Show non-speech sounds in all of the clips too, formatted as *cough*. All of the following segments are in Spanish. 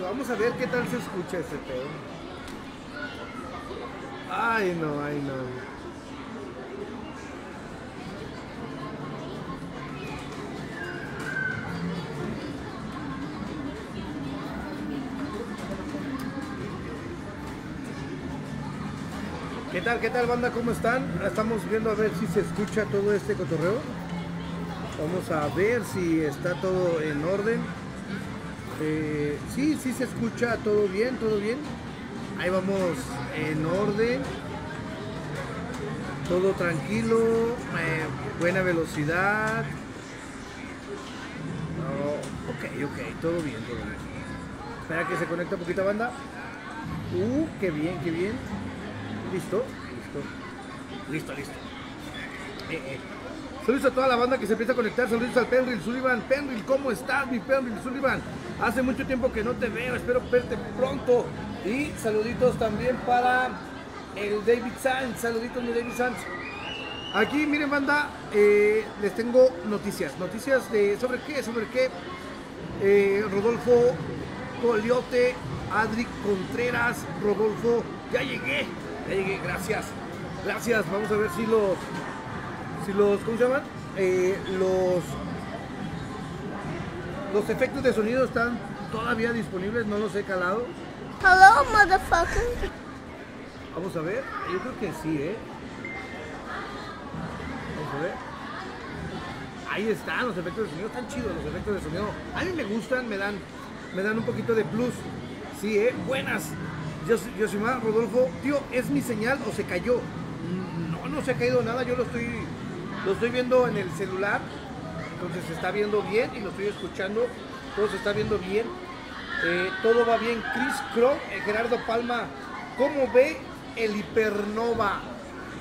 Vamos a ver qué tal se escucha este pedo. Ay, no, ay, no. ¿Qué tal, qué tal banda? ¿Cómo están? Estamos viendo a ver si se escucha todo este cotorreo. Vamos a ver si está todo en orden. Eh, sí, sí se escucha todo bien, todo bien. Ahí vamos en orden. Todo tranquilo, eh, buena velocidad. Oh, ok, ok, todo bien, todo bien. Espera que se conecte un poquito banda. Uh, qué bien, qué bien. Listo, listo. Listo, listo. Eh, eh. Saludos a toda la banda que se empieza a conectar. Saludos al Penril Sullivan. Penril, ¿cómo estás, mi Penril Sullivan? Hace mucho tiempo que no te veo. Espero verte pronto. Y saluditos también para el David Sanz. Saluditos, mi David Sanz. Aquí, miren, banda, eh, les tengo noticias. Noticias de sobre qué, sobre qué. Eh, Rodolfo Coliote, Adri Contreras, Rodolfo, ya llegué, ya llegué, gracias. Gracias, vamos a ver si los, si los, ¿cómo se llaman? Eh, los, los efectos de sonido están todavía disponibles, no los he calado. Hello, motherfucker. Vamos a ver, yo creo que sí, ¿eh? Vamos a ver. Ahí están los efectos de sonido, están chidos los efectos de sonido. A mí me gustan, me dan, me dan un poquito de plus. Sí, ¿eh? Buenas. Yo, yo más, Rodolfo. Tío, ¿es mi señal o se cayó? No, no se ha caído nada, yo lo estoy, lo estoy viendo en el celular. Entonces se está viendo bien y lo estoy escuchando. Todo se está viendo bien. Eh, todo va bien. Chris Crow, eh, Gerardo Palma, ¿cómo ve el Hipernova?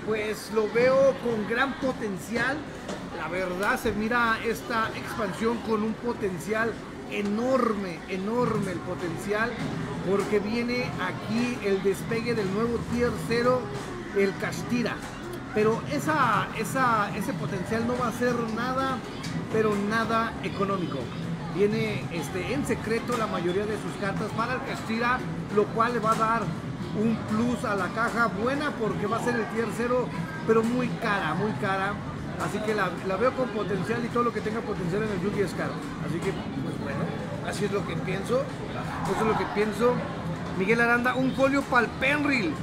Pues lo veo con gran potencial. La verdad se mira esta expansión con un potencial enorme, enorme el potencial, porque viene aquí el despegue del nuevo Tier 0, el Castira. Pero esa, esa, ese potencial no va a ser nada, pero nada económico. Viene este, en secreto la mayoría de sus cartas para el Castira, lo cual le va a dar un plus a la caja buena porque va a ser el Tier 0, pero muy cara, muy cara. Así que la, veo con potencial y todo lo que tenga potencial en el Yugi es caro. Así que, pues bueno, así es lo que pienso. Eso es lo que pienso. Miguel Aranda, un folio para el Penril.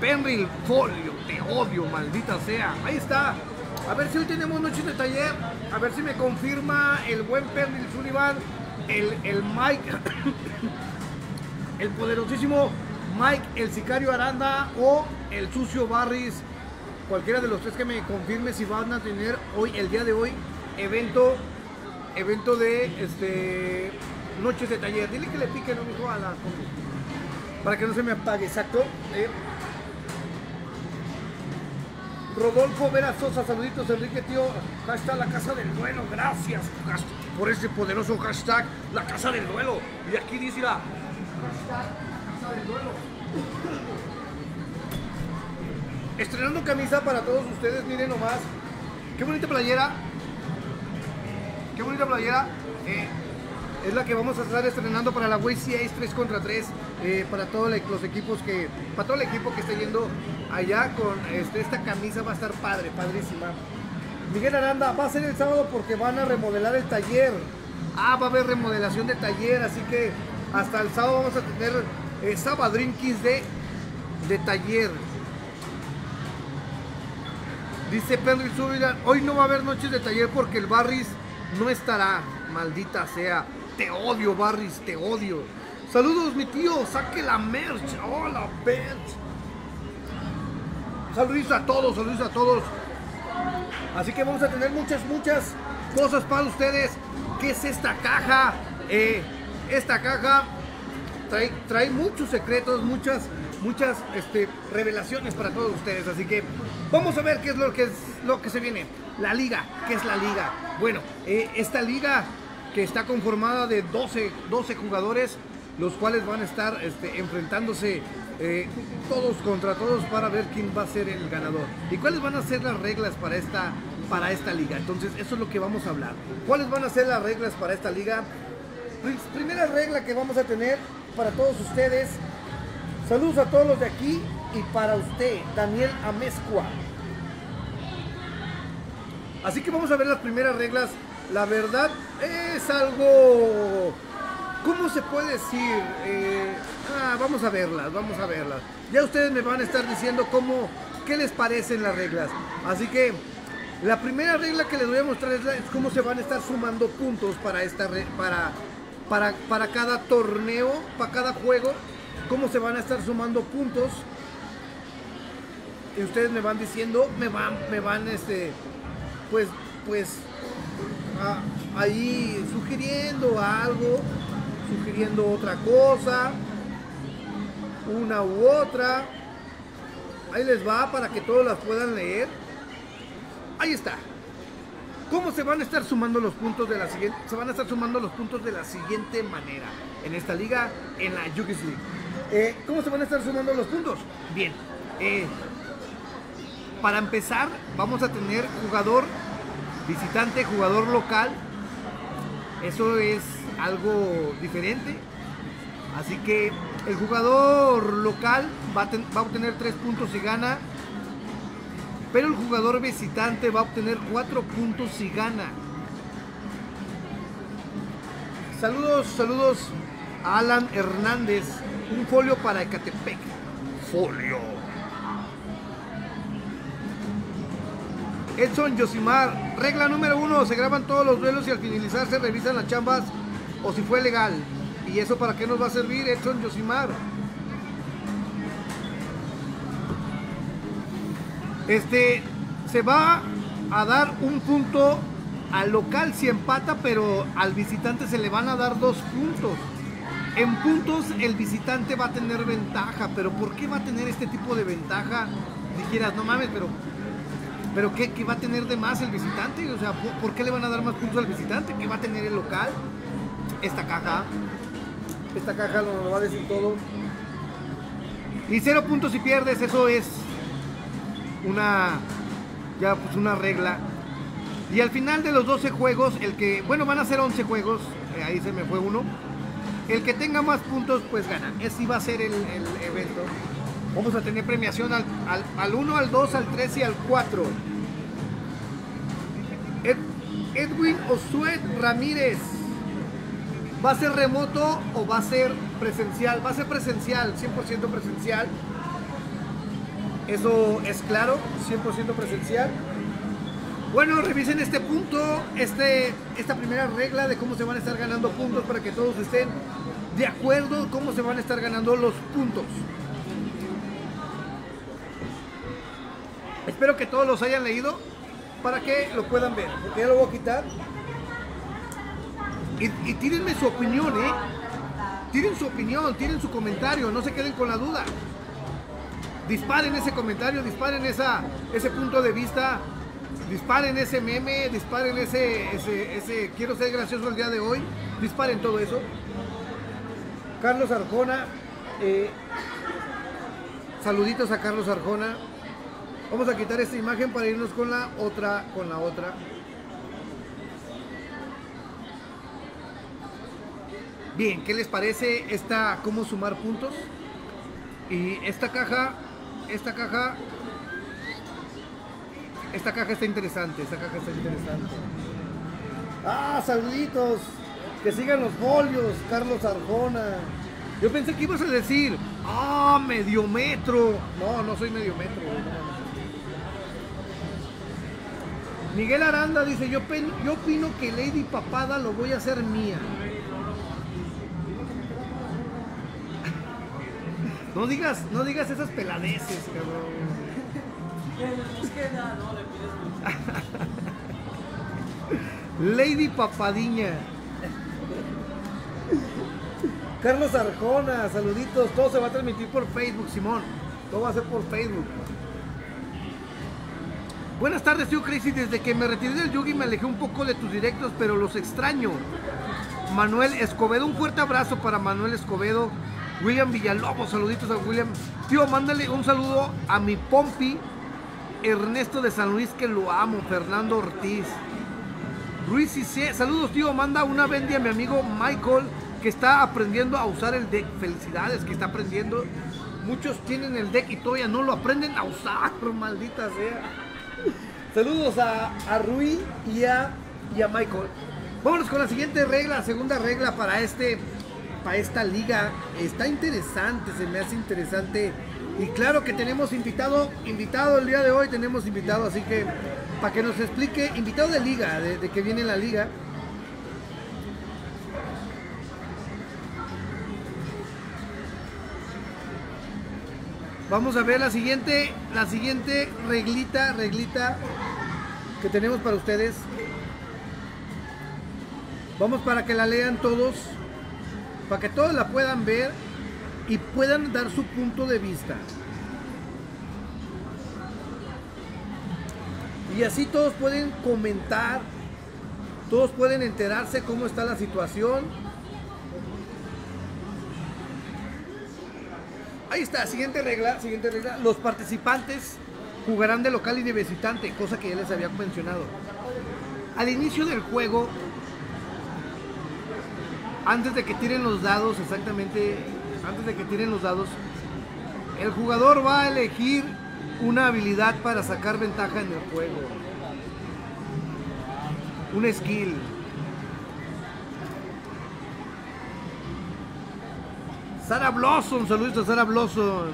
Penril, folio, te odio, maldita sea. Ahí está. A ver si hoy tenemos noches de taller. A ver si me confirma el buen Penril Sullivan. El, el Mike. *coughs* el poderosísimo Mike, el sicario Aranda o el sucio Barris cualquiera de los tres que me confirme si van a tener hoy, el día de hoy, evento, evento de este noches de taller. Dile que le pique, no mijo, a la para que no se me apague, exacto. Eh. Rodolfo Vera Sosa, saluditos Enrique tío. Está la casa del duelo, gracias por este poderoso hashtag, la casa del duelo. Y aquí dice la hashtag, casa del duelo. Estrenando camisa para todos ustedes, miren nomás. Qué bonita playera. Qué bonita playera. Eh, es la que vamos a estar estrenando para la WCA 3 contra 3. Eh, para todos los equipos que. Para todo el equipo que está yendo allá con este, esta camisa va a estar padre, padrísima. Miguel Aranda, va a ser el sábado porque van a remodelar el taller. Ah, va a haber remodelación de taller, así que hasta el sábado vamos a tener eh, Sabadrín Kings de, de taller. Dice Pedro Sullivan, hoy no va a haber noches de taller porque el Barris no estará. Maldita sea. Te odio, Barris, te odio. Saludos, mi tío. Saque la merch. Oh, la merch. Saludos a todos, saludos a todos. Así que vamos a tener muchas, muchas cosas para ustedes. ¿Qué es esta caja? Eh, esta caja trae, trae muchos secretos, muchas muchas este, revelaciones para todos ustedes. Así que vamos a ver qué es lo que, es, lo que se viene. La liga, ¿qué es la liga? Bueno, eh, esta liga que está conformada de 12, 12 jugadores, los cuales van a estar este, enfrentándose eh, todos contra todos para ver quién va a ser el ganador. ¿Y cuáles van a ser las reglas para esta, para esta liga? Entonces, eso es lo que vamos a hablar. ¿Cuáles van a ser las reglas para esta liga? Pri- Primera regla que vamos a tener para todos ustedes. Saludos a todos los de aquí y para usted, Daniel Amezcua. Así que vamos a ver las primeras reglas. La verdad es algo... ¿Cómo se puede decir? Eh, ah, vamos a verlas, vamos a verlas. Ya ustedes me van a estar diciendo cómo, qué les parecen las reglas. Así que la primera regla que les voy a mostrar es, cómo se van a estar sumando puntos para esta para, para, para cada torneo, para cada juego. Cómo se van a estar sumando puntos. Y ustedes me van diciendo, me van, me van este, pues, pues a- ahí sugiriendo algo, sugiriendo otra cosa, una u otra. Ahí les va para que todos las puedan leer. Ahí está. ¿Cómo se van a estar sumando los puntos de la siguiente? Se van a estar sumando los puntos de la siguiente manera en esta liga, en la Yugis League. Eh, ¿Cómo se van a estar sumando los puntos? Bien. eh, para empezar, vamos a tener jugador visitante, jugador local. Eso es algo diferente. Así que el jugador local va a, obtener 3 puntos si gana. Pero el jugador visitante va a obtener 4 puntos si gana. Saludos, saludos a Alan Hernández. Un folio para Ecatepec. Folio. Edson Yosimar, regla número uno, se graban todos los duelos y al finalizar se revisan las chambas o si fue legal. ¿Y eso para qué nos va a servir, Edson Yosimar? Este, se va a dar un punto al local si empata, pero al visitante se le van a dar dos puntos. En puntos el visitante va a tener ventaja, pero ¿por qué va a tener este tipo de ventaja? Dijeras, no mames, pero ¿Pero qué, qué va a tener de más el visitante? O sea, ¿por, por qué le van a dar más puntos al visitante? ¿Qué va a tener el local? Esta caja. Esta caja lo, lo va a decir todo. Y cero puntos si pierdes, eso es una ya pues una regla. Y al final de los 12 juegos, el que, bueno, van a ser 11 juegos, eh, ahí se me fue uno. El que tenga más puntos, pues gana. Ese va a ser el, el evento. Vamos a tener premiación al, al, al 1, al 2, al 3 y al 4. Ed- Edwin Osuet Ramírez. ¿Va a ser remoto o va a ser presencial? Va a ser presencial, 100% presencial. Eso es claro, 100% presencial. Bueno, revisen este punto, este, esta primera regla de cómo se van a estar ganando puntos para que todos estén de acuerdo cómo se van a estar ganando los puntos. Espero que todos los hayan leído para que lo puedan ver, porque ya lo voy a quitar. Y, y tírenme su opinión, ¿eh? Tiren su opinión, tiren su comentario, no se queden con la duda. Disparen ese comentario, disparen esa, ese punto de vista, disparen ese meme, disparen ese, ese, quiero ser gracioso el día de hoy, disparen todo eso. Carlos Arjona, eh, saluditos a Carlos Arjona. Vamos a quitar esta imagen para irnos con la otra, con la otra. Bien, ¿qué les parece esta cómo sumar puntos? Y esta caja, esta caja, esta caja está interesante, esta caja está interesante. Ah, saluditos, que sigan los folios, Carlos Arjona. Yo pensé que ibas a decir, ah, medio metro. No, no soy medio metro. güey, no mames. Miguel Aranda dice, yo, pen- yo opino que Lady Papada lo voy a hacer mía. *laughs* No digas, no digas esas peladeces, cabrón. *laughs* Lady Papadiña. Carlos Arjona, saluditos. Todo se va a transmitir por Facebook, Simón. Todo va a ser por Facebook. Buenas tardes, tío Crazy. Desde que me retiré del Yugi me alejé un poco de tus directos, pero los extraño. Manuel Escobedo, un fuerte abrazo para Manuel Escobedo. William Villalobos, saluditos a William. Tío, mándale un saludo a mi Pompi, Ernesto de San Luis, que lo amo, Fernando Ortiz. Ruiz Cicé, saludos tío, manda una bendia a mi amigo Michael que está aprendiendo a usar el deck. Felicidades, que está aprendiendo. Muchos tienen el deck y todavía no lo aprenden a usar, *laughs* maldita sea. Saludos a, a Rui y a, y a Michael. Vámonos con la siguiente regla, segunda regla para este para esta liga. Está interesante, se me hace interesante. Y claro que tenemos invitado, invitado el día de hoy tenemos invitado, así que para que nos explique, invitado de liga, de, de que viene la liga. Vamos a ver la siguiente, la siguiente reglita, reglita que tenemos para ustedes. Vamos para que la lean todos, para que todos la puedan ver y puedan dar su punto de vista. Y así todos pueden comentar, todos pueden enterarse cómo está la situación. Ahí está, siguiente regla, siguiente regla. Los participantes jugarán de local y de visitante, cosa que ya les había mencionado. Al inicio del juego, antes de que tiren los dados, exactamente, antes de que tiren los dados, el jugador va a elegir una habilidad para sacar ventaja en el juego. Un skill. Sara Blossom, saludos a Sara Blossom.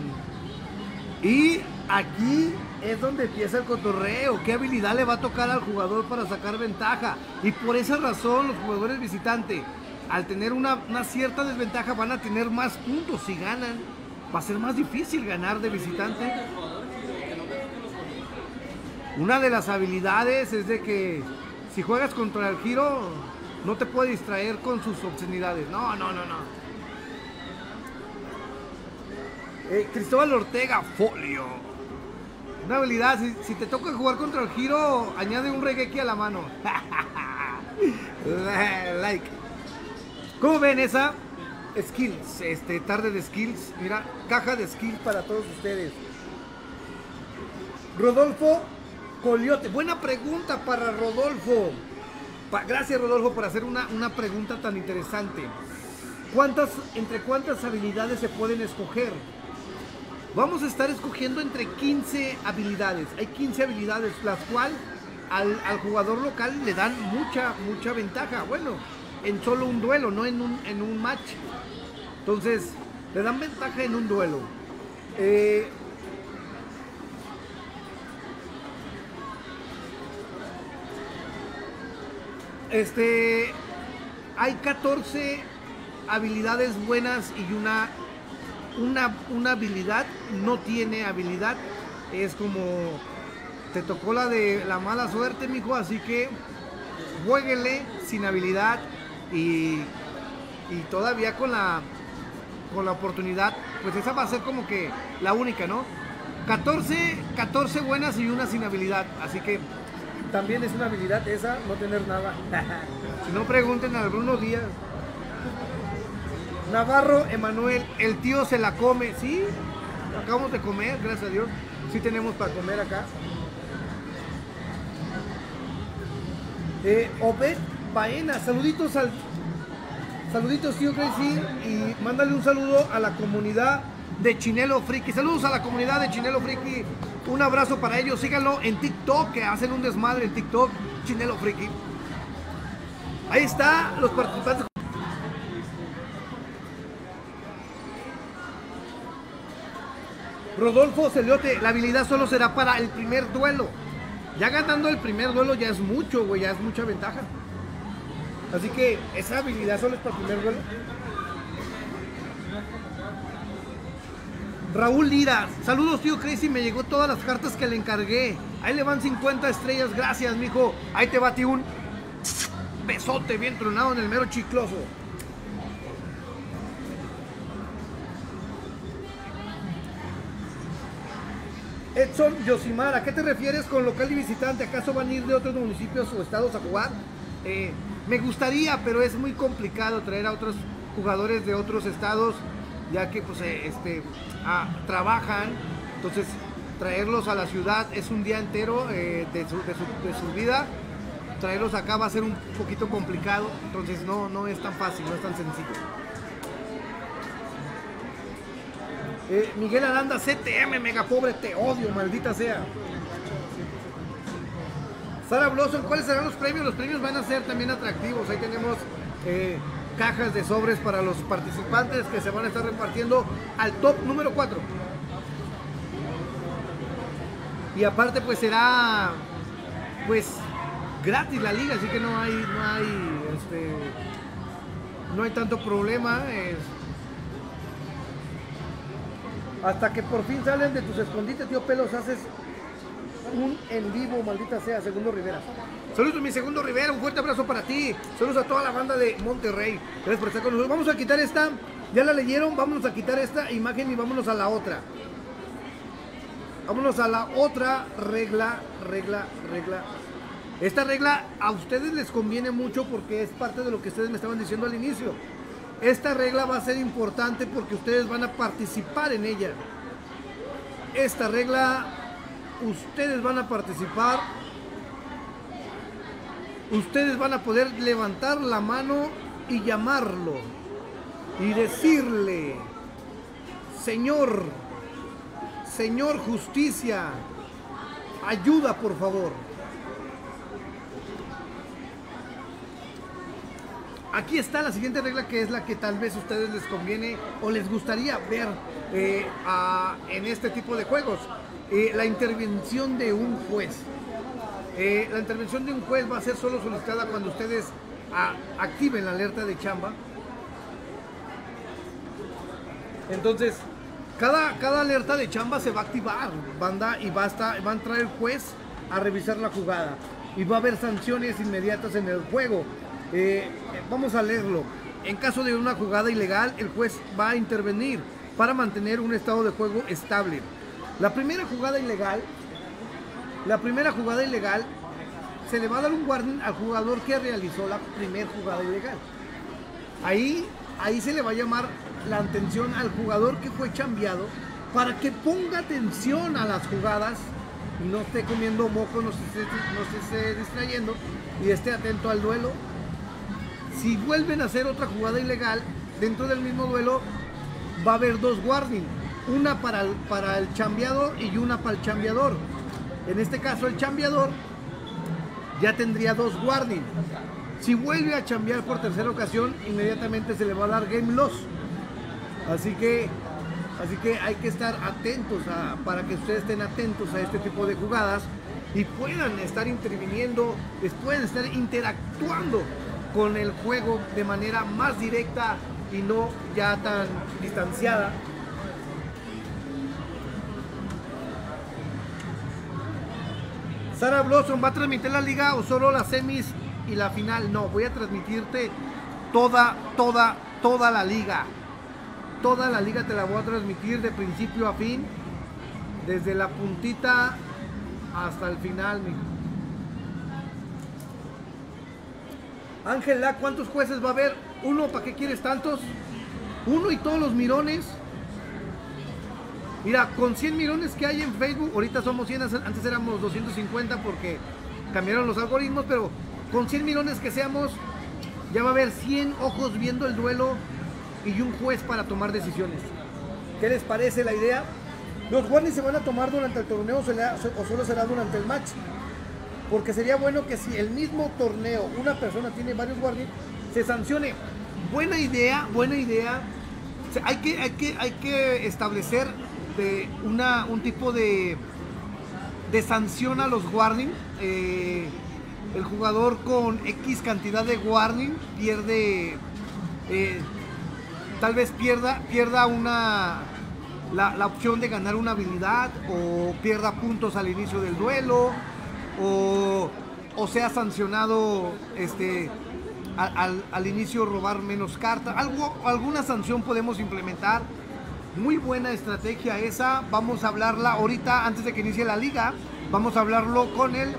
Y aquí es donde empieza el cotorreo. ¿Qué habilidad le va a tocar al jugador para sacar ventaja? Y por esa razón los jugadores visitantes, al tener una, una cierta desventaja, van a tener más puntos si ganan. Va a ser más difícil ganar de visitante. Una de las habilidades es de que si juegas contra el giro, no te puede distraer con sus obscenidades. No, no, no, no. Eh, Cristóbal Ortega, folio. Una habilidad, si, te toca jugar contra el giro, añade un reggae a la mano. *laughs* like. ¿Cómo ven esa? Skills, este, tarde de skills. Mira, caja de skills para todos ustedes. Rodolfo Coliote, buena pregunta para Rodolfo. Gracias Rodolfo por hacer una, una pregunta tan interesante. ¿Cuántas, ¿Entre cuántas habilidades se pueden escoger? Vamos a estar escogiendo entre 15 habilidades. Hay 15 habilidades, las cuales al, jugador local le dan mucha, mucha ventaja. Bueno, en solo un duelo, no en un, en un match. Entonces, le dan ventaja en un duelo. Eh, este, hay 14 habilidades buenas y una una, una habilidad, no tiene habilidad. Es como te tocó la de la mala suerte, mijo, así que jueguele sin habilidad y, y todavía con la con la oportunidad, pues esa va a ser como que la única, ¿no? 14, 14 buenas y una sin habilidad, así que también es una habilidad esa, no tener nada. *laughs* si no pregunten a Bruno Díaz. Navarro Emanuel, el tío se la come, ¿sí? Acabamos de comer, gracias a Dios. Sí tenemos para comer acá. Eh, Obed Baena, saluditos al. Saluditos, tío Crazy. Y mándale un saludo a la comunidad de Chinelo Friki. Saludos a la comunidad de Chinelo Friki. Un abrazo para ellos. Síganlo en TikTok, que hacen un desmadre en TikTok. Chinelo Friki. Ahí está, los participantes. Rodolfo Celiote, la habilidad solo será para el primer duelo. Ya ganando el primer duelo ya es mucho, güey, ya es mucha ventaja. Así que esa habilidad solo es para el primer duelo. Raúl Lira, saludos tío Crazy, me llegó todas las cartas que le encargué. Ahí le van 50 estrellas, gracias mijo. Ahí te bati un besote bien tronado en el mero chicloso. Edson Yosimar, ¿a qué te refieres con local y visitante? ¿Acaso van a ir de otros municipios o estados a jugar? Eh, me gustaría, pero es muy complicado traer a otros jugadores de otros estados, ya que pues, eh, este, ah, trabajan. Entonces, traerlos a la ciudad es un día entero eh, de, su, de, su, de, su, vida. traerlos acá va a ser un poquito complicado, entonces no, no es tan fácil, no es tan sencillo. Eh, Miguel Aranda, CTM, mega pobre, te odio, maldita sea. Sara Blossom, ¿cuáles serán los premios? Los premios van a ser también atractivos. Ahí tenemos eh, cajas de sobres para los participantes que se van a estar repartiendo al top número 4. Y aparte pues será pues gratis la liga, así que no hay, no hay, este, no hay tanto problema. Hasta que por fin salen de tus escondites, tío Pelos, haces un en vivo, maldita sea, Segundo Rivera. Saludos, mi Segundo Rivera, un fuerte abrazo para ti. Saludos a toda la banda de Monterrey. Gracias por estar con nosotros. Vamos a quitar esta, ya la leyeron, vámonos a quitar esta imagen y vámonos a la otra. Vámonos a la otra regla, regla, regla. Esta regla a ustedes les conviene mucho porque es parte de lo que ustedes me estaban diciendo al inicio. Esta regla va a ser importante porque ustedes van a participar en ella. Esta regla, ustedes van a participar. Ustedes van a poder levantar la mano y llamarlo. Y decirle, Señor, Señor justicia, ayuda por favor. Aquí está la siguiente regla que es la que tal vez a ustedes les conviene o les gustaría ver eh, en este tipo de juegos. Eh, la intervención de un juez. Eh, la intervención de un juez va a ser solo solicitada cuando ustedes activen la alerta de chamba. Entonces, cada, cada alerta de chamba se va a activar, banda, y va a, estar- va a entrar el juez a revisar la jugada. Y va a haber sanciones inmediatas en el juego. Eh, vamos a leerlo. En caso de una jugada ilegal, el juez va a intervenir para mantener un estado de juego estable. La primera jugada ilegal, la primera jugada ilegal, se le va a dar un warning al jugador que realizó la primera jugada ilegal. Ahí, ahí se le va a llamar la atención al jugador que fue chambeado para que ponga atención a las jugadas no esté comiendo moco, no se, no se esté distrayendo y esté atento al duelo. Si vuelven a hacer otra jugada ilegal, dentro del mismo duelo va a haber dos warning, una para el, para el chambeador y una para el chambeador. En este caso el chambeador ya tendría dos warning. Si vuelve a chambear por tercera ocasión, inmediatamente se le va a dar game loss. Así que, así que hay que estar atentos para que ustedes estén atentos a este tipo de jugadas y puedan estar interviniendo, les pueden estar interactuando con el juego de manera más directa y no ya tan distanciada. Sara Blossom va a transmitir la liga o solo las semis y la final. No, voy a transmitirte toda, toda, toda la liga. Toda la liga te la voy a transmitir de principio a fin. Desde la puntita hasta el final, mijo. Ángela, ¿cuántos jueces va a haber? Uno, ¿para qué quieres tantos? Uno y todos los mirones. Mira, con 100 mirones que hay en Facebook, ahorita somos 100, antes éramos 250 porque cambiaron los algoritmos, pero con 100 mirones que seamos, ya va a haber 100 ojos viendo el duelo y un juez para tomar decisiones. ¿Qué les parece la idea? Los warnings se van a tomar durante el torneo o solo será durante el match. Porque sería bueno que si el mismo torneo una persona tiene varios warnings, se sancione. Buena idea, buena idea. Hay, que, hay, que, hay que establecer una, un tipo de, de sanción a los warning. Eh, el jugador con X cantidad de warning pierde, eh, tal vez pierda, pierda una, la opción de ganar una habilidad o pierda puntos al inicio del duelo o, o sea sancionado este, al, al inicio robar menos cartas. Algo, alguna sanción podemos implementar. Muy buena estrategia esa. Vamos a hablarla ahorita antes de que inicie la liga. Vamos a hablarlo con el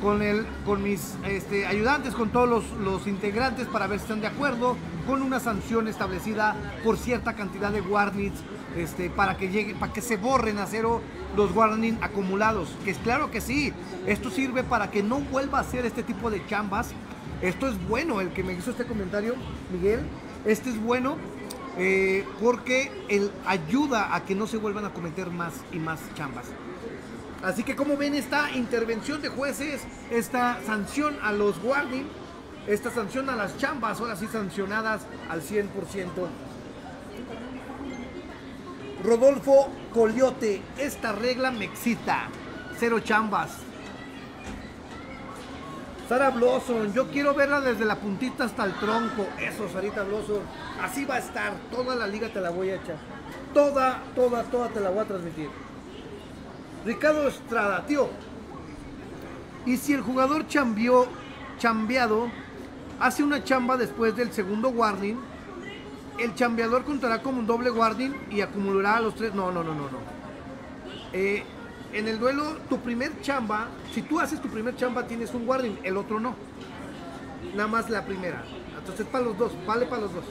con, el, con mis este, ayudantes, con todos los, los integrantes para ver si están de acuerdo con una sanción establecida por cierta cantidad de warnings este, para que llegue, para que se borren a cero los warnings acumulados. Que es claro que sí, esto sirve para que no vuelva a hacer este tipo de chambas. Esto es bueno, el que me hizo este comentario, Miguel, este es bueno eh, porque él ayuda a que no se vuelvan a cometer más y más chambas. Así que como ven esta intervención de jueces, esta sanción a los warnings, esta sanción a las chambas, ahora sí sancionadas al 100%. Rodolfo Coliote, esta regla me excita. Cero chambas. Sara Blossom, yo quiero verla desde la puntita hasta el tronco. Eso, Sarita Blossom. Así va a estar. Toda la liga te la voy a echar. Toda, toda, toda te la voy a transmitir. Ricardo Estrada, tío. Y si el jugador chambió, chambeado hace una chamba después del segundo warning, el chambeador contará como un doble warning y acumulará los tres. No, no, no, no, no. Eh, en el duelo, tu primer chamba, si tú haces tu primer chamba, tienes un warning, el otro no. Nada más la primera. Entonces, para los dos, vale para los dos.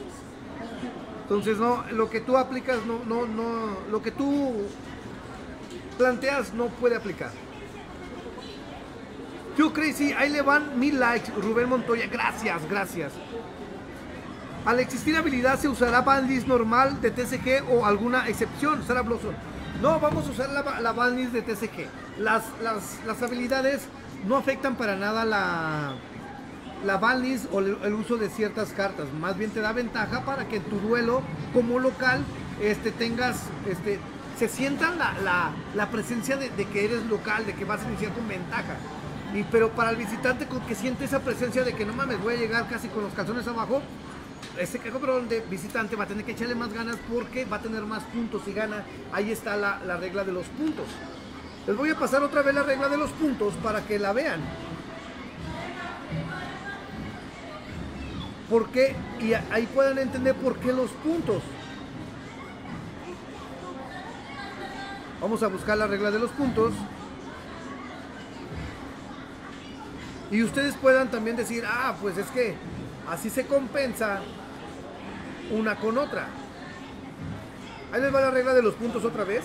Entonces, no, lo que tú aplicas, no, no, no, lo que tú planteas no puede aplicar. Yo Crazy, ahí le van mil likes, Rubén Montoya, gracias, gracias. Al existir habilidad se usará bandlist normal de TCG o alguna excepción, Sara Blossom. No, vamos a usar la, la de TCG. Las, las, las, habilidades no afectan para nada la, la o el, el, uso de ciertas cartas. Más bien te da ventaja para que en tu duelo como local este, tengas, este, se sienta la, la, la presencia de, que eres local, de que vas a iniciar con ventaja. Y, pero para el visitante que siente esa presencia de que no mames, voy a llegar casi con los calzones abajo, ese cabrón de visitante va a tener que echarle más ganas porque va a tener más puntos y gana. Ahí está la, la, regla de los puntos. Les voy a pasar otra vez la regla de los puntos para que la vean. Porque, y ahí puedan entender por qué los puntos. Vamos a buscar la regla de los puntos. Y ustedes puedan también decir, ah, pues es que así se compensa una con otra. Ahí les va la regla de los puntos otra vez.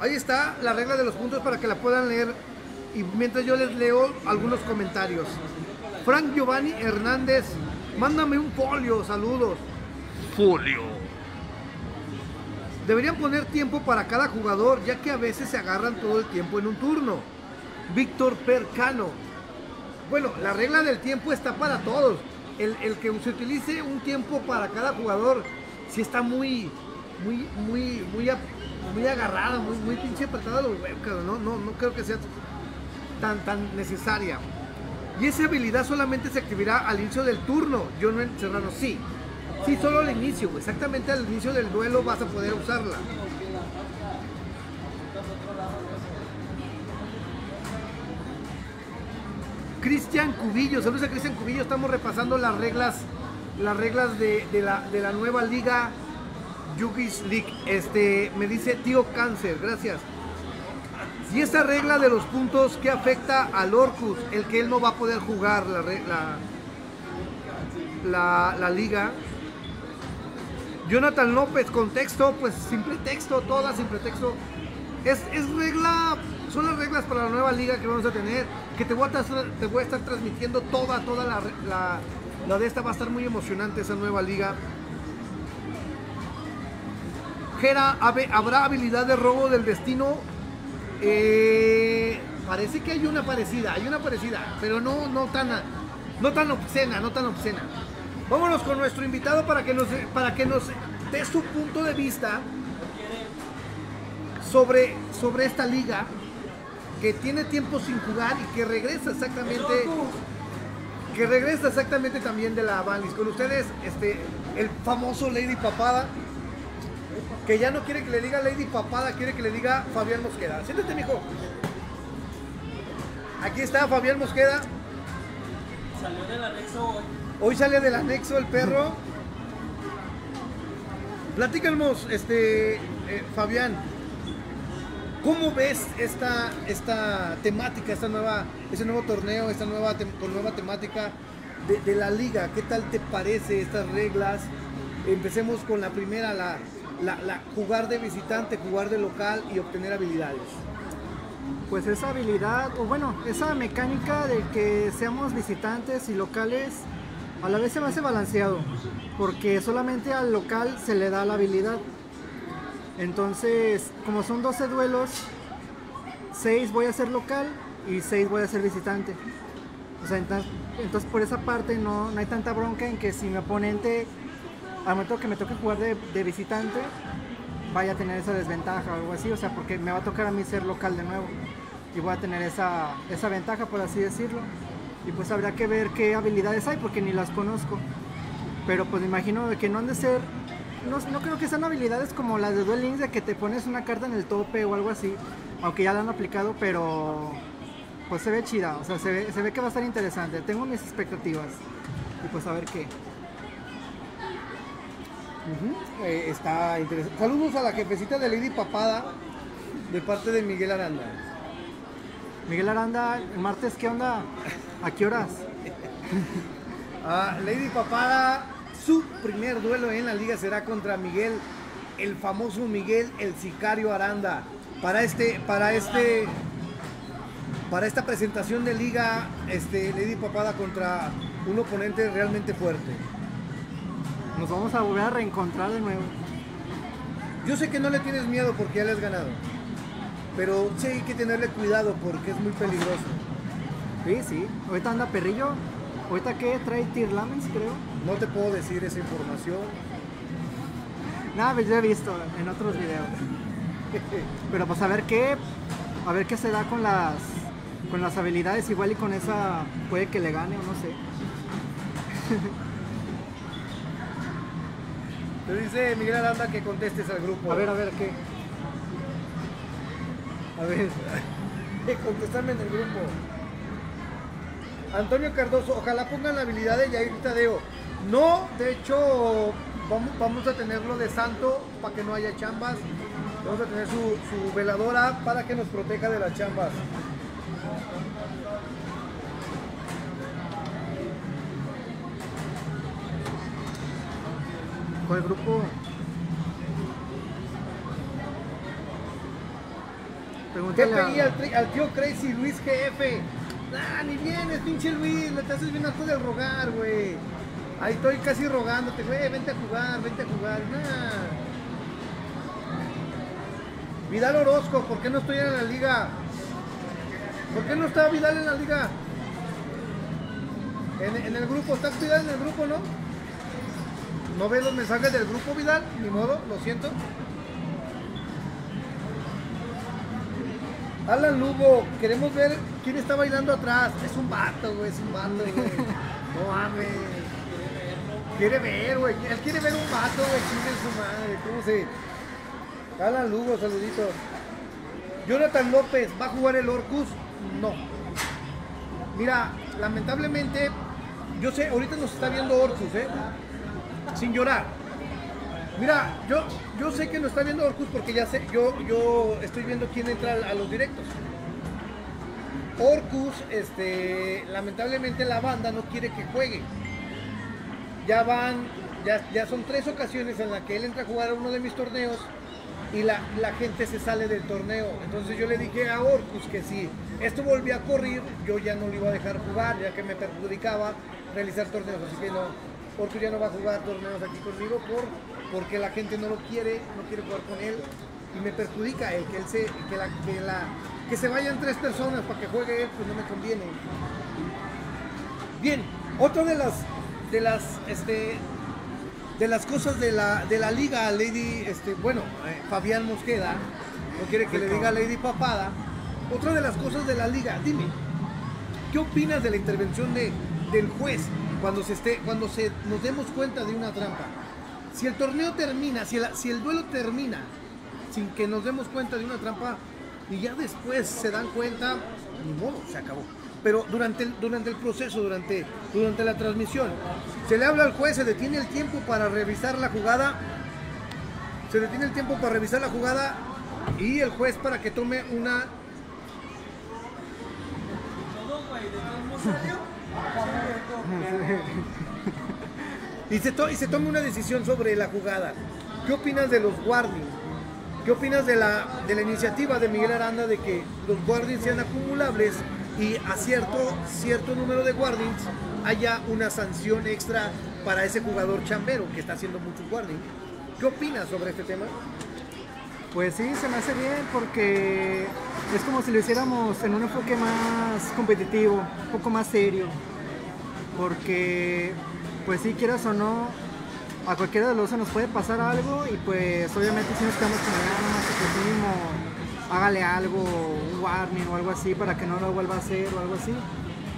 Ahí está la regla de los puntos para que la puedan leer y mientras yo les leo algunos comentarios. Frank Giovanni Hernández, mándame un folio, saludos. Folio. Deberían poner tiempo para cada jugador, ya que a veces se agarran todo el tiempo en un turno. Víctor Percano, bueno, la regla del tiempo está para todos. El, el, que se utilice un tiempo para cada jugador, si está muy, muy, muy, muy, muy agarrada, muy, muy pinche apretada ¿no? No, no creo que sea tan, tan necesaria. Y esa habilidad solamente se activará al inicio del turno. Yo no Serrano, sí. Sí, solo al inicio, exactamente al inicio del duelo vas a poder usarla. Cristian Cubillo, saludos a Cristian Cubillo, estamos repasando las reglas, las reglas de, la, de la, nueva liga Yugis League. Este, me dice tío Cáncer, gracias. Y esta regla de los puntos que afecta al Orcus, el que él no va a poder jugar la, la, la, liga. Jonathan López, contexto, pues simple texto, toda simple texto. Es, es regla son las reglas para la nueva liga que vamos a tener, que te voy a, te voy a estar transmitiendo toda, toda la, la, la, de esta, va a estar muy emocionante esa nueva liga. Gera, ¿habrá habilidad de robo del destino? Eh, parece que hay una parecida, hay una parecida, pero no, no, tan, no tan obscena, no tan obscena. Vámonos con nuestro invitado para que nos, para que nos dé su punto de vista sobre, sobre esta liga que tiene tiempo sin jugar y que regresa exactamente que regresa exactamente también de la Valis. Con ustedes, este, el famoso Lady Papada, que ya no quiere que le diga Lady Papada, quiere que le diga Fabián Mosqueda. Siéntate, mijo. Aquí está Fabián Mosqueda. Salió del anexo hoy. Hoy sale del anexo el perro. Platícanos, este, eh, Fabián, ¿Cómo ves esta, esta temática, esta nueva, ese nuevo torneo, esta nueva, nueva temática de, de la liga? ¿Qué tal te parece estas reglas? Empecemos con la primera, la, la- jugar de visitante, jugar de local y obtener habilidades. Pues esa habilidad, o bueno, esa mecánica de que seamos visitantes y locales, a la vez se me hace balanceado, porque solamente al local se le da la habilidad. Entonces, como son 12 duelos, 6 voy a ser local y 6 voy a ser visitante. O sea, entonces, entonces por esa parte no, no hay tanta bronca en que si mi oponente, al momento que me toque jugar de, visitante, vaya a tener esa desventaja o algo así, o sea, porque me va a tocar a mí ser local de nuevo y voy a tener esa, ventaja, por así decirlo. Y pues habrá que ver qué habilidades hay, porque ni las conozco. Pero pues me imagino que no han de ser, no, no creo que sean habilidades como las de Duel Links, de que te pones una carta en el tope o algo así, aunque ya la han aplicado, pero pues se ve chida, o sea, se ve, se ve que va a estar interesante. Tengo mis expectativas y pues a ver qué. Eh, está interesante. Saludos a la jefecita de Lady Papada de parte de Miguel Aranda. Miguel Aranda, el martes, ¿qué onda? ¿A qué horas? *laughs* Ah, Lady Papada, su primer duelo en la liga será contra Miguel, el famoso Miguel, el sicario Aranda. Para este, para este, para esta presentación de liga, este Lady Papada contra un oponente realmente fuerte. Nos vamos a volver a reencontrar de nuevo. Yo sé que no le tienes miedo porque ya le has ganado, pero sí hay que tenerle cuidado porque es muy peligroso. Sí, sí. Ahorita anda perrillo. Ahorita que trae Tier Lamens, creo. No te puedo decir esa información. Nada, pues yo he visto en otros videos. *laughs* Pero pues a ver qué, a ver qué se da con las, con las habilidades igual y con esa puede que le gane o no sé. *laughs* Te dice Miguel Aranda que contestes al grupo. A ver, a ver qué. A ver. *laughs* contestarme en el grupo. Antonio Cardoso, ojalá pongan la habilidad de Yair Tadeo. No, de hecho, vamos, vamos a tenerlo de santo para que no haya chambas. Vamos a tener su, su veladora para que nos proteja de las chambas. El grupo. ¿Qué pedí al, tío Crazy Luis GF? Nah, ni vienes, pinche Luis, le haces bien harto de rogar, güey. Ahí estoy casi rogándote, güey, vente a jugar, vente a jugar. Nah. Vidal Orozco, ¿por qué no estoy en la liga? ¿Por qué no está Vidal en la liga? En, en el grupo, ¿estás Vidal en el grupo, no? ¿No ves los mensajes del grupo, Vidal? Ni modo, lo siento. Alan Lugo, queremos ver quién está bailando atrás. Es un vato, güey, es un vato, güey. *laughs* No mames. Quiere ver, güey. Él quiere ver un vato, güey. Chingue su madre. ¿Cómo se.? Alan Lugo, saluditos. Jonathan López, ¿va a jugar el Orcus? No. Mira, lamentablemente, yo sé, ahorita nos está viendo Orcus, ¿eh? Sin llorar. Mira, yo, yo sé que no está viendo Orcus porque ya sé, yo, yo estoy viendo quién entra a, los directos. Orcus, este, lamentablemente la banda no quiere que juegue. Ya van, ya, ya son tres ocasiones en las que él entra a jugar a uno de mis torneos y la, la gente se sale del torneo. Entonces yo le dije a Orcus que si esto volvía a correr, yo ya no lo iba a dejar jugar, ya que me perjudicaba realizar torneos. Así que no, Orcus ya no va a jugar torneos aquí conmigo por, porque la gente no lo quiere, no quiere jugar con él. Y me perjudica el que él se, que la, que la, que se vayan tres personas para que juegue él, pues no me conviene. Bien, otra de las de las este de las cosas de la, de la liga Lady este bueno eh, Fabián Mosqueda no quiere que le diga Lady Papada. Otra de las cosas de la liga dime ¿qué opinas de la intervención de, del juez cuando se esté cuando se nos demos cuenta de una trampa. Si el torneo termina si el, si el duelo termina sin que nos demos cuenta de una trampa y ya después se dan cuenta ni modo se acabó. Pero durante el, durante el proceso, durante, durante la transmisión, se le habla al juez, se detiene el tiempo para revisar la jugada, se detiene el tiempo para revisar la jugada Y el juez para que tome una *laughs* *laughs* Y se, y se una decisión sobre la jugada. ¿Qué opinas de los guardians? ¿Qué opinas de la, de la iniciativa de Miguel Aranda de que los guardians sean acumulables y a cierto, número de guardians haya una sanción extra para ese jugador chambero que está haciendo muchos guardians? ¿Qué opinas sobre este tema? Pues sí, se me hace bien porque es como si lo hiciéramos en un enfoque más competitivo, un poco más serio. Porque, pues sí, quieras o no, a cualquiera de los dos nos puede pasar algo y pues obviamente si nos quedamos con ganas, pues mínimo hágale algo, un warning o algo así para que no lo vuelva a hacer o algo así.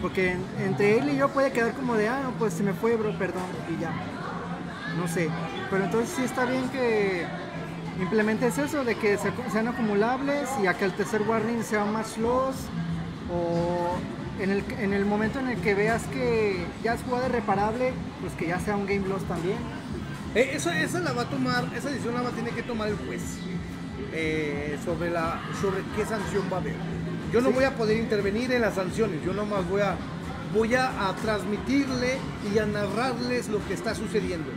Porque en- entre él y yo puede quedar como de, ah, no, pues se me fue, bro, perdón, y ya. No sé. Pero entonces sí está bien que implementes eso, de que se- sean acumulables y a que el tercer warning sea match loss o en el, en el momento en el que veas que ya es jugada irreparable, pues que ya sea un game loss también. Eh, eso, esa la va a tomar, esa decisión la va a tener que tomar el juez eh, sobre, la, sobre qué sanción va a haber. Yo no voy a poder intervenir en las sanciones, yo nomás voy a, voy a, a transmitirle y a narrarles lo que está sucediendo.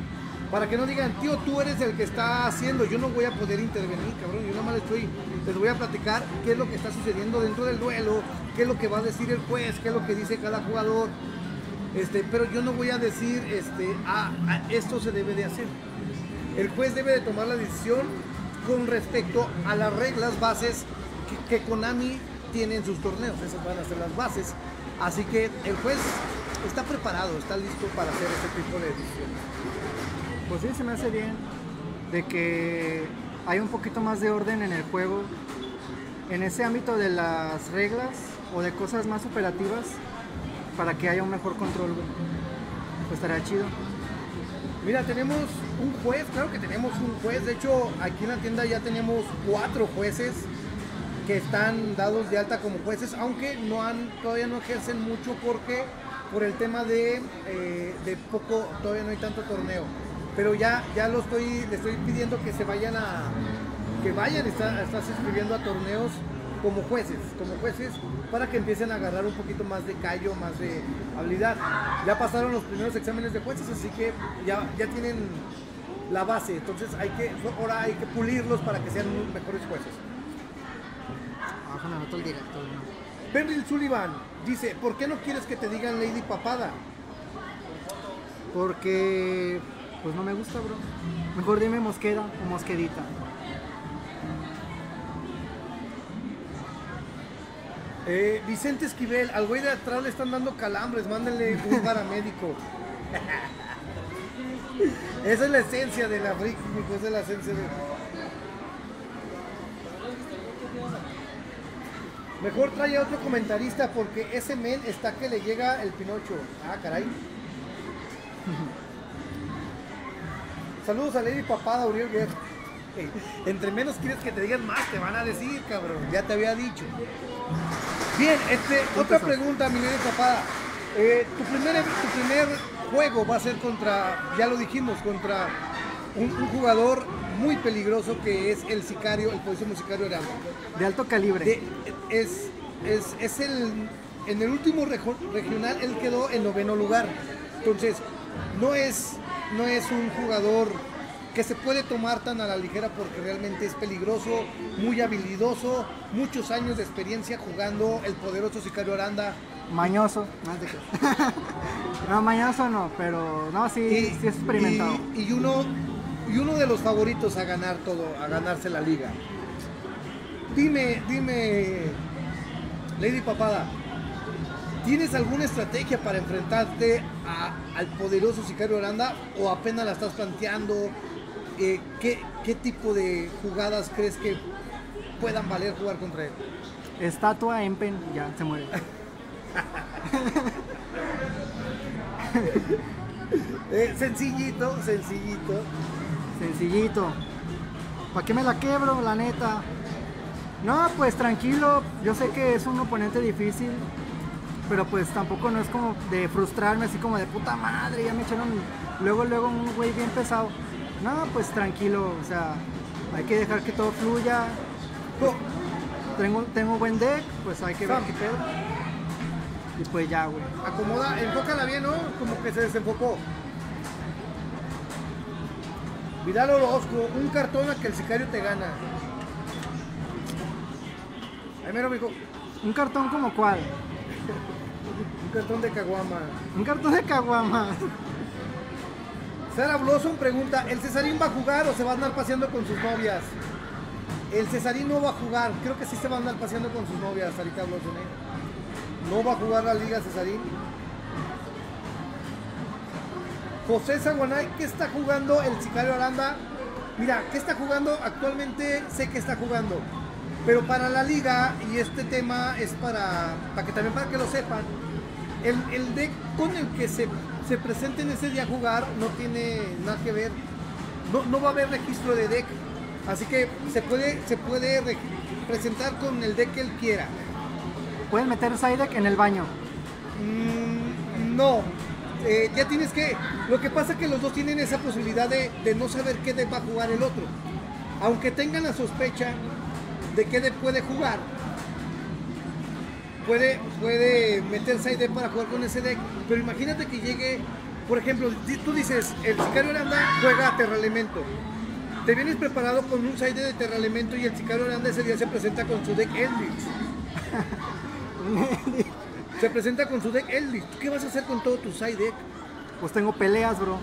Para que no digan, tío, tú eres el que está haciendo, yo no voy a poder intervenir, cabrón, yo nomás les, estoy, les voy a platicar qué es lo que está sucediendo dentro del duelo, qué es lo que va a decir el juez, qué es lo que dice cada jugador. Este, pero yo no voy a decir, este, ah, ah, esto se debe de hacer. El juez debe de tomar la decisión con respecto a las reglas bases que, que Konami tiene en sus torneos. Esas van a ser las bases. Así que el juez está preparado, está listo para hacer este tipo de decisiones. Pues sí, se me hace bien de que hay un poquito más de orden en el juego, en ese ámbito de las reglas o de cosas más operativas, para que haya un mejor control. Pues estaría chido. Mira, tenemos un juez, claro que tenemos un juez. De hecho, aquí en la tienda ya tenemos cuatro jueces que están dados de alta como jueces, aunque no han, todavía no ejercen mucho porque por el tema de, eh, de poco, todavía no hay tanto torneo. Pero ya, ya lo estoy, le estoy pidiendo que se vayan a, que vayan, está- estás inscribiendo a torneos como jueces, como jueces, para que empiecen a agarrar un poquito más de callo, más de habilidad. Ya pasaron los primeros exámenes de jueces, así que ya, ya tienen la base, entonces hay que, ahora hay que pulirlos para que sean mejores jueces. Perry Sullivan dice, ¿por qué no quieres que te digan Lady Papada? Porque, pues no me gusta, bro. Mejor dime mosquera o mosquedita. Eh, Vicente Esquivel, al güey de atrás le están dando calambres, mándenle un *laughs* paramédico. Esa es la esencia de la freak, esa es la esencia de... Mejor trae a otro comentarista porque ese men está que le llega el Pinocho. Ah, caray. *laughs* Saludos a Lady Papada, Uriel Guerra. Entre menos quieres que te digan más, te van a decir, cabrón. Ya te había dicho. Bien, este, otra pregunta, mi Lady Papada. Eh, tu, primer, tu primer juego va a ser contra, ya lo dijimos, contra un, un jugador muy peligroso que es el sicario, el policía sicario Aranda. De alto calibre. De- es, es, es el, en el último regional él quedó en noveno lugar. Entonces, no es, no es un jugador que se puede tomar tan a la ligera porque realmente es peligroso, muy habilidoso, muchos años de experiencia jugando el poderoso Sicario Aranda. Mañoso. De que- *laughs* no, mañoso no, pero no, sí, Y, sí es experimentado. y- y uno, y uno de los favoritos a ganar todo, a ganarse la liga. Dime, dime, Lady Papada, ¿tienes alguna estrategia para enfrentarte a- al poderoso Sicario Aranda o apenas la estás planteando? Eh, ¿qué, ¿Qué tipo de jugadas crees que puedan valer jugar contra él? Estatua, Empen, ya se muere. *laughs* Eh, sencillito, sencillito. Sencillito. ¿Para qué me la quebro, la neta? No, pues tranquilo. Yo sé que es un oponente difícil. Pero pues tampoco no es como de frustrarme, así como de puta madre, ya me echaron luego, luego un güey bien pesado. No, pues tranquilo, o sea, hay que dejar que todo fluya. Co- tengo, tengo buen deck, pues hay que ver qué pedo. Y pues ya, güey. Acomoda, enfócala bien, ¿no? Como que se desenfocó. Vidal Orozco, un cartón a que el sicario te gana. Ahí mero, mijo. Un cartón como cuál? *laughs* Un cartón de caguama. Un cartón de caguama. Sara Blossom pregunta, ¿el Cesarín va a jugar o se va a andar paseando con sus novias? El Cesarín no va a jugar, creo que sí se va a andar paseando con sus novias, Sarita Blossom, ¿eh? No va a jugar la Liga Cesarín. José Zaguanay, ¿qué está jugando el Sicario Aranda? Mira, ¿qué está jugando? Actualmente sé que está jugando. Pero para la liga, y este tema es para, para que también para que lo sepan, el, el deck con el que se, se presenten ese día a jugar no tiene nada que ver. No, no va a haber registro de deck. Así que se puede, se puede re- presentar con el deck que él quiera. Pueden meter side deck en el baño. Mm, no. Eh, ya tienes que. Lo que pasa es que los dos tienen esa posibilidad de, de no saber qué deck va a jugar el otro. Aunque tengan la sospecha de qué deck puede jugar, puede, puede meter side deck para jugar con ese deck. Pero imagínate que llegue, por ejemplo, tú dices, el Sicario Aranda juega a Terralemento. Te vienes preparado con un side de Terralemento y el Sicario Aranda ese día se presenta con su deck Eldritch. *laughs* Se presenta con su deck Eldritch. ¿Qué vas a hacer con todo tu side deck? Pues tengo peleas, bro.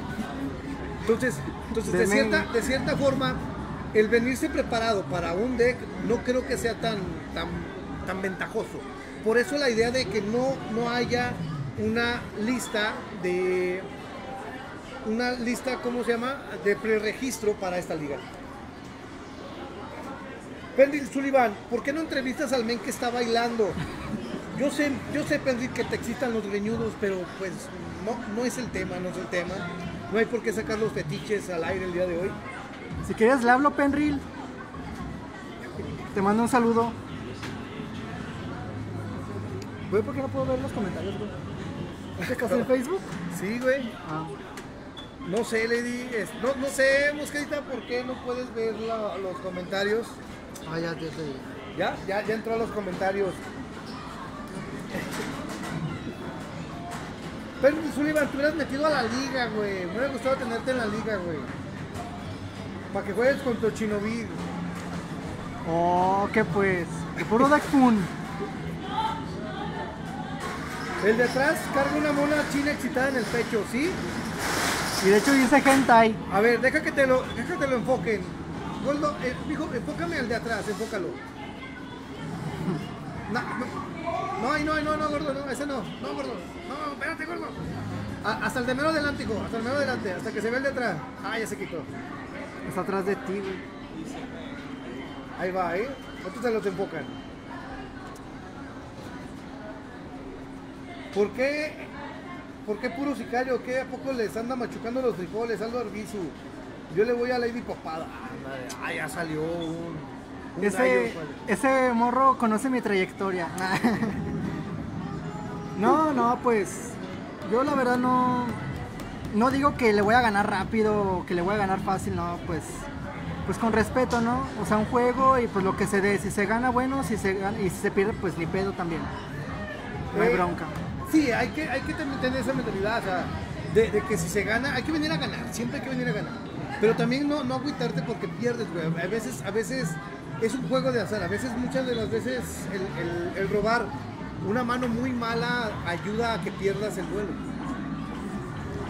Entonces, entonces de, De cierta, de cierta forma, el venirse preparado para un deck no creo que sea tan, tan, tan ventajoso. Por eso la idea de que no, no haya una lista de una lista, ¿cómo se llama? De preregistro para esta liga. Pendil Sullivan, ¿por qué no entrevistas al men que está bailando? Yo sé, yo sé, Pendil, que te excitan los greñudos, pero pues no, no es el tema, no es el tema. No hay por qué sacar los fetiches al aire el día de hoy. Si quieres, le hablo, Penril. Te mando un saludo. Güey, ¿por qué no puedo ver los comentarios, güey? ¿Es que estás en Facebook? Sí, güey. Ah. No sé, Lady. es- no, no sé, Mosquedita, ¿por qué no puedes ver la- los comentarios? Ah, ya, ya, ya. Ya, ya, ya entró a los comentarios. Pero Sullivan, te hubieras metido a la liga, güey. Me hubiera gustado tenerte en la liga, güey. Para que juegues con Tochinovid. Oh, que pues. De puro Moon. El de atrás carga una mona china excitada en el pecho, ¿sí? Y de hecho dice hentai. A ver, deja que te lo, deja que lo enfoquen. Gordo, eh, enfócame al de atrás, enfócalo. *laughs* No, no, no, no, no, gordo, no, ese no, no, gordo, no, espérate, gordo. A- hasta el de mero delante, hijo, hasta el mero delante, hasta que se ve el de atrás. Ah, ya se quitó. Está atrás de ti, güey. Ahí va, ¿eh? Otros se los enfocan. ¿Por qué? ¿Por qué puro sicario? ¿Qué? ¿A poco les anda machucando los frijoles? Aldo Arbizu. Yo le voy a Lady Papada. Ah, ya salió un. un Ese, ese morro conoce mi trayectoria. *laughs* No, no, pues yo la verdad no, no digo que le voy a ganar rápido o que le voy a ganar fácil, no, pues, pues con respeto, ¿no? O sea, un juego y pues lo que se dé, si se gana bueno, si se gana, y si se pierde, pues ni pedo también. No hay bronca. Sí, hay que, hay que también tener esa mentalidad, o sea, de, de que si se gana, hay que venir a ganar, siempre hay que venir a ganar. Pero también no, no agüitarte porque pierdes, güey. A veces, a veces es un juego de azar, a veces, muchas de las veces, el, el- el robar una mano muy mala ayuda a que pierdas el duelo.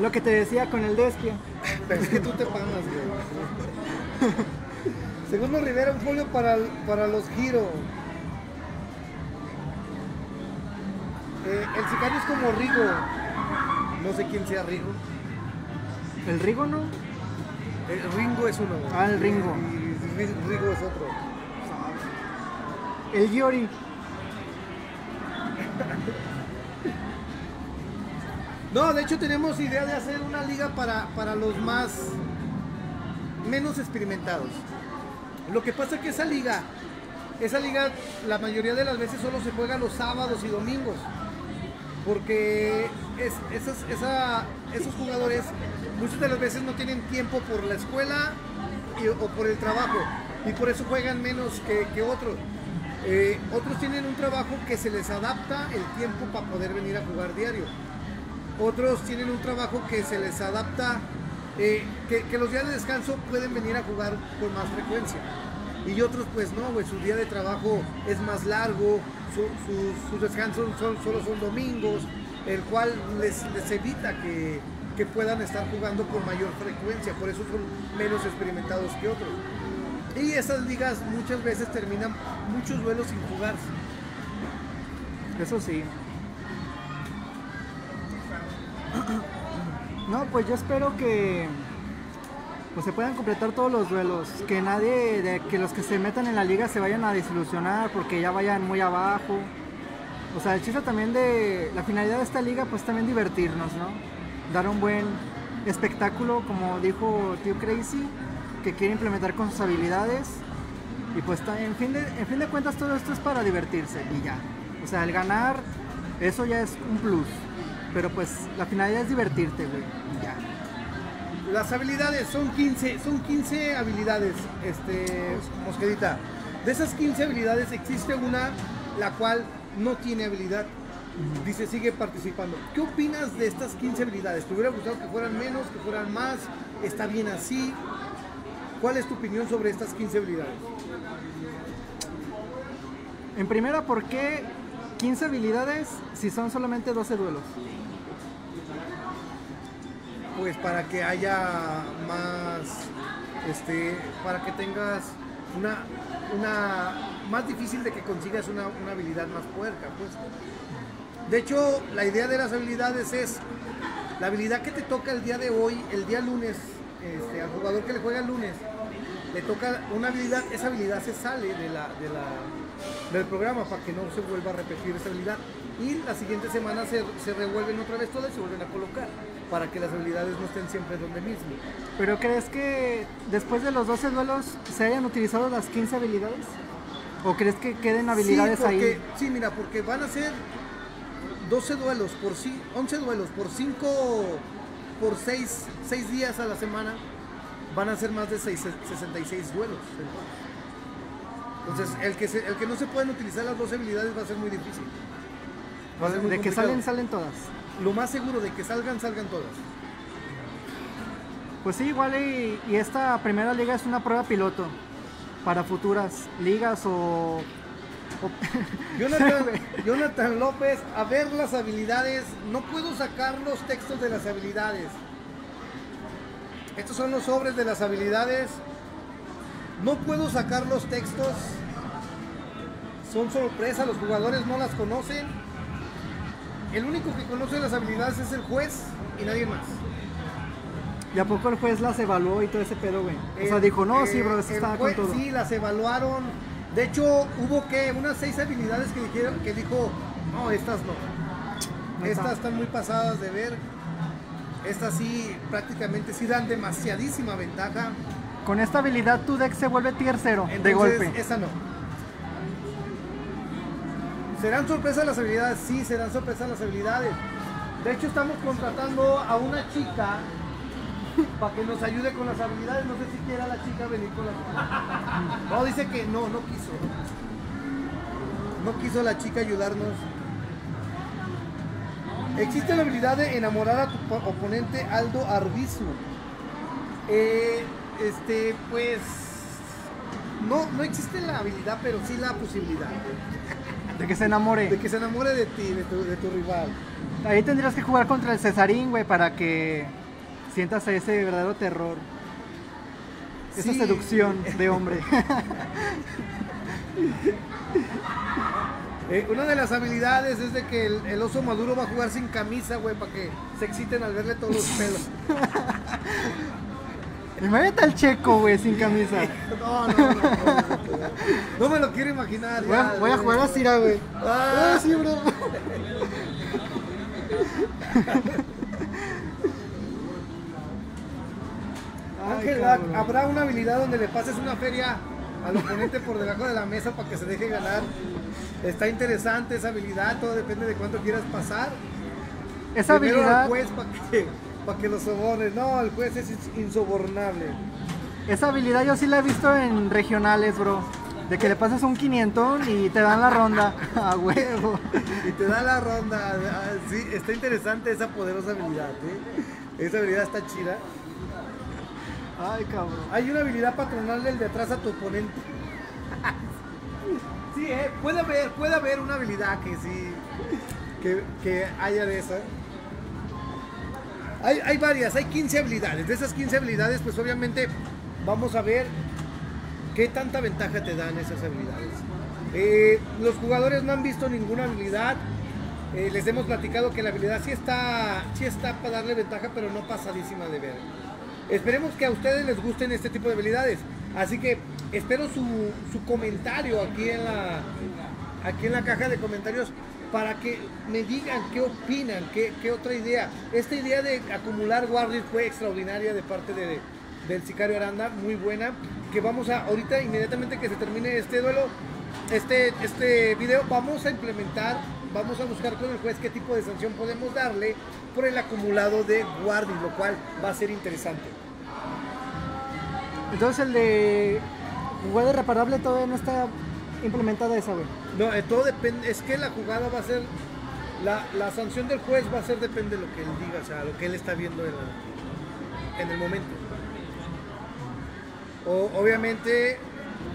Lo que te decía con el Despia. *laughs* Pero es que tú te pagas, güey. *laughs* Segundo Rivera, un folio para, para los giros. Eh, el sicario es como Rigo. No sé quién sea Rigo. ¿El Rigo no? El Ringo es uno. Ah, el Ringo. Y Ri- Rigo es otro. El Yori. No, de hecho tenemos idea de hacer una liga para, para los más menos experimentados. Lo que pasa es que esa liga, esa liga la mayoría de las veces solo se juega los sábados y domingos. Porque esos jugadores muchas de las veces no tienen tiempo por la escuela o por el trabajo. y por eso juegan menos que, otros. Eh, otros tienen un trabajo que se les adapta el tiempo para poder venir a jugar diario. Otros tienen un trabajo que se les adapta, eh, que los días de descanso pueden venir a jugar con más frecuencia. Y otros pues no, güey, su día de trabajo es más largo, su- su- sus descansos son, solo son domingos, el cual les, les evita que, que puedan estar jugando con mayor frecuencia, por eso son menos experimentados que otros. Y esas ligas muchas veces terminan muchos duelos sin jugarse. Eso sí. No, pues yo espero que pues se puedan completar todos los duelos, que nadie que los que se metan en la liga se vayan a desilusionar porque ya vayan muy abajo. O sea, el chiste también de la finalidad de esta liga pues también divertirnos, ¿no? Dar un buen espectáculo, como dijo Tío Crazy, que quiere implementar con sus habilidades. Y pues en fin, de, en fin de cuentas todo esto es para divertirse y ya. O sea, el ganar, eso ya es un plus. Pero pues la finalidad es divertirte, güey. Y ya. Las habilidades son 15, son 15 habilidades, este, Mosquedita. De esas 15 habilidades existe una la cual no tiene habilidad. Dice, sigue participando. ¿Qué opinas de estas 15 habilidades? ¿Te hubiera gustado que fueran menos, que fueran más? ¿Está bien así? ¿Cuál es tu opinión sobre estas 15 habilidades? En primera, ¿por qué 15 habilidades si son solamente 12 duelos? Pues para que haya más, este, para que tengas una, una, más difícil de que consigas una, una habilidad más puerca, pues. De hecho, la idea de las habilidades es la habilidad que te toca el día de hoy, el día lunes, este, al jugador que le juega el lunes, le toca una habilidad, esa habilidad se sale de la, de la- del programa para que no se vuelva a repetir esa habilidad. Y la siguiente semana se, se revuelven otra vez todas y se vuelven a colocar para que las habilidades no estén siempre donde mismo. ¿Pero crees que después de los 12 duelos se hayan utilizado las 15 habilidades? ¿O crees que queden habilidades sí, porque, ahí? Sí, mira, porque van a ser 12 duelos por sí, 11 duelos por 5, por 6, 6 días a la semana, van a ser más de seis- 66 duelos. Entonces, el que, se- el que no se pueden utilizar las 12 habilidades va a ser muy difícil. Va a ser muy De que salen, salen todas. Lo más seguro de que salgan, salgan todas. Pues sí, igual y, y esta primera liga es una prueba piloto para futuras ligas o... o- *laughs* Jonathan, *laughs* Jonathan López, a ver las habilidades. No puedo sacar los textos de las habilidades. Estos son los sobres de las habilidades. No puedo sacar los textos. Son sorpresa, los jugadores no las conocen. El único que conoce las habilidades es el juez y nadie más. ¿Y a poco el juez las evaluó y todo ese pedo, güey? O sea, El- dijo, no, eh, sí, bro, eso estaba con juez- todo. Sí, las evaluaron. De hecho, hubo que unas seis habilidades que dijeron que dijo, no, estas no. Estas están muy pasadas de ver. Estas sí, prácticamente sí dan demasiadísima ventaja. Con esta habilidad tu deck se vuelve tier 0 de golpe. esa no. ¿Serán sorpresas las habilidades? Sí, serán sorpresas las habilidades. De hecho, estamos contratando a una chica para que nos ayude con las habilidades. No sé si quiera la chica venir con las habilidades. No, dice que no, no quiso. No quiso la chica ayudarnos. Existe la habilidad de enamorar a tu po- oponente Aldo Arbizu. Eh, este, pues. No, no existe la habilidad, pero sí la posibilidad De que se enamore. de que se enamore de ti, de tu, de tu rival. Ahí tendrías que jugar contra el Cesarín, güey, para que sientas ese verdadero terror. Esa Sí. seducción de hombre. *laughs* Eh, una de las habilidades es de que el, el oso maduro va a jugar sin camisa, güey, para que se exciten al verle todos los pelos. Imagínate al checo, güey, sin camisa. No, no, no. No, no me lo quiero imaginar. Voy a, voy a jugar así, güey. Ah, Ah, sí, bro. Ángel. ¿habrá una habilidad donde le pases una feria al oponente por debajo de la mesa para que se deje ganar? Está interesante esa habilidad, todo depende de cuánto quieras pasar. Esa Primero habilidad, al juez para que, para que lo soborne. No, el juez es ins- insobornable. Esa habilidad yo sí la he visto en regionales, bro. De que le pasas un 500 y te dan la ronda. *laughs* A huevo. Y te da la ronda. Ah, Sí, está interesante esa poderosa habilidad, ¿eh? Esa habilidad está chida. Ay, cabrón. Hay una habilidad patronal del de atrás a tu oponente. Sí, ¿eh? puede haber, puede haber una habilidad que sí, que, que haya de esa. Hay, hay varias, hay 15 habilidades. De esas 15 habilidades, pues obviamente vamos a ver qué tanta ventaja te dan esas habilidades. Eh, los jugadores no han visto ninguna habilidad. Eh, les hemos platicado que la habilidad sí está, sí está para darle ventaja, pero no pasadísima de ver. Esperemos que a ustedes les gusten este tipo de habilidades. Así que espero su, su comentario aquí en, la, aquí en la caja de comentarios para que me digan qué opinan, qué, qué otra idea. Esta idea de acumular guardias fue extraordinaria de parte de, del Sicario Aranda, muy buena. Que vamos a, ahorita inmediatamente que se termine este duelo, este, este video, vamos a implementar, vamos a buscar con el juez qué tipo de sanción podemos darle por el acumulado de guardias, lo cual va a ser interesante. Entonces el de jugada reparable todavía no está implementada esa, güey. No, eh, todo depende, es que la jugada va a ser, la, la sanción del juez va a ser depende de lo que él diga, o sea, lo que él está viendo en, la- en el momento. O, obviamente,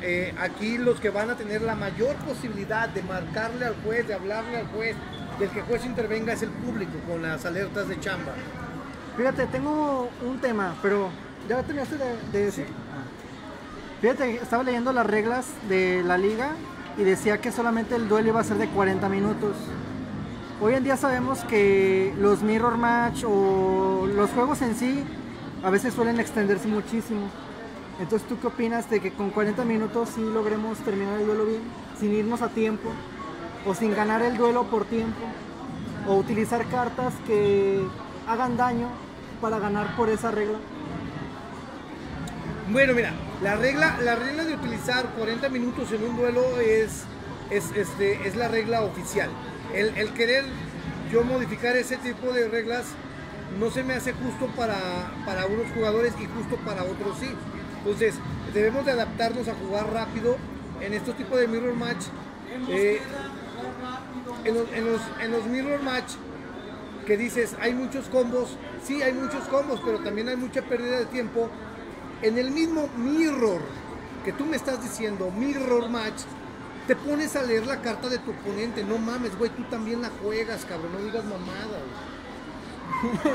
eh, aquí los que van a tener la mayor posibilidad de marcarle al juez, de hablarle al juez, del que el juez intervenga es el público con las alertas de chamba. Fíjate, tengo un tema, pero ¿ya terminaste de, de decir? Fíjate, estaba leyendo las reglas de la liga y decía que solamente el duelo iba a ser de 40 minutos. Hoy en día sabemos que los mirror match o los juegos en sí a veces suelen extenderse muchísimo. Entonces, ¿tú qué opinas de que con 40 minutos sí logremos terminar el duelo bien? Sin irnos a tiempo o sin ganar el duelo por tiempo o utilizar cartas que hagan daño para ganar por esa regla. Bueno, mira, la regla, la regla de utilizar 40 minutos en un duelo es, es, este, es la regla oficial. El, querer yo modificar ese tipo de reglas no se me hace justo para, para unos jugadores y justo para otros sí. Entonces, debemos de adaptarnos a jugar rápido en estos tipos de mirror match. Eh, en, los, en, los, mirror match que dices, hay muchos combos, sí hay muchos combos, pero también hay mucha pérdida de tiempo. En el mismo mirror que tú me estás diciendo, mirror match, te pones a leer la carta de tu oponente. No mames, güey, tú también la juegas, cabrón, no digas mamada, güey.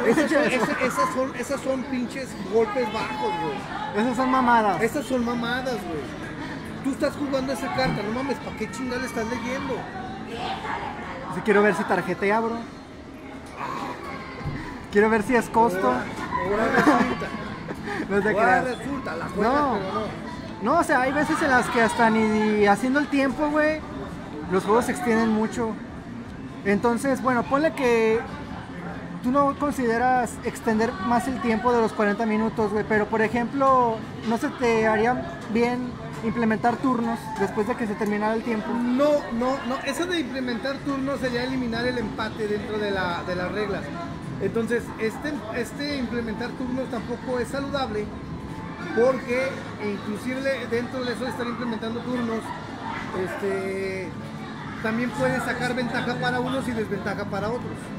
Esas son, esas- esas son, esas son pinches golpes bajos, güey. Esas son mamadas. Esas son mamadas, güey. Tú estás jugando esa carta, no mames, ¿para qué chingada estás leyendo? Si quiero ver si tarjetea, bro. Quiero ver si es costo. Ahora resulta. *laughs* No Ahora creas. resulta, la juegas, No. pero no. No, o sea, hay veces en las que hasta ni haciendo el tiempo, güey, los juegos se extienden mucho. Entonces, bueno, ponle que tú no consideras extender más el tiempo de los 40 minutos, güey, pero por ejemplo, ¿no se te haría bien implementar turnos después de que se terminara el tiempo? No, no, no. Eso de implementar turnos sería eliminar el empate dentro de, la, de las reglas. Entonces, este, este implementar turnos tampoco es saludable porque inclusive dentro de eso de estar implementando turnos, este, también puede sacar ventaja para unos y desventaja para otros.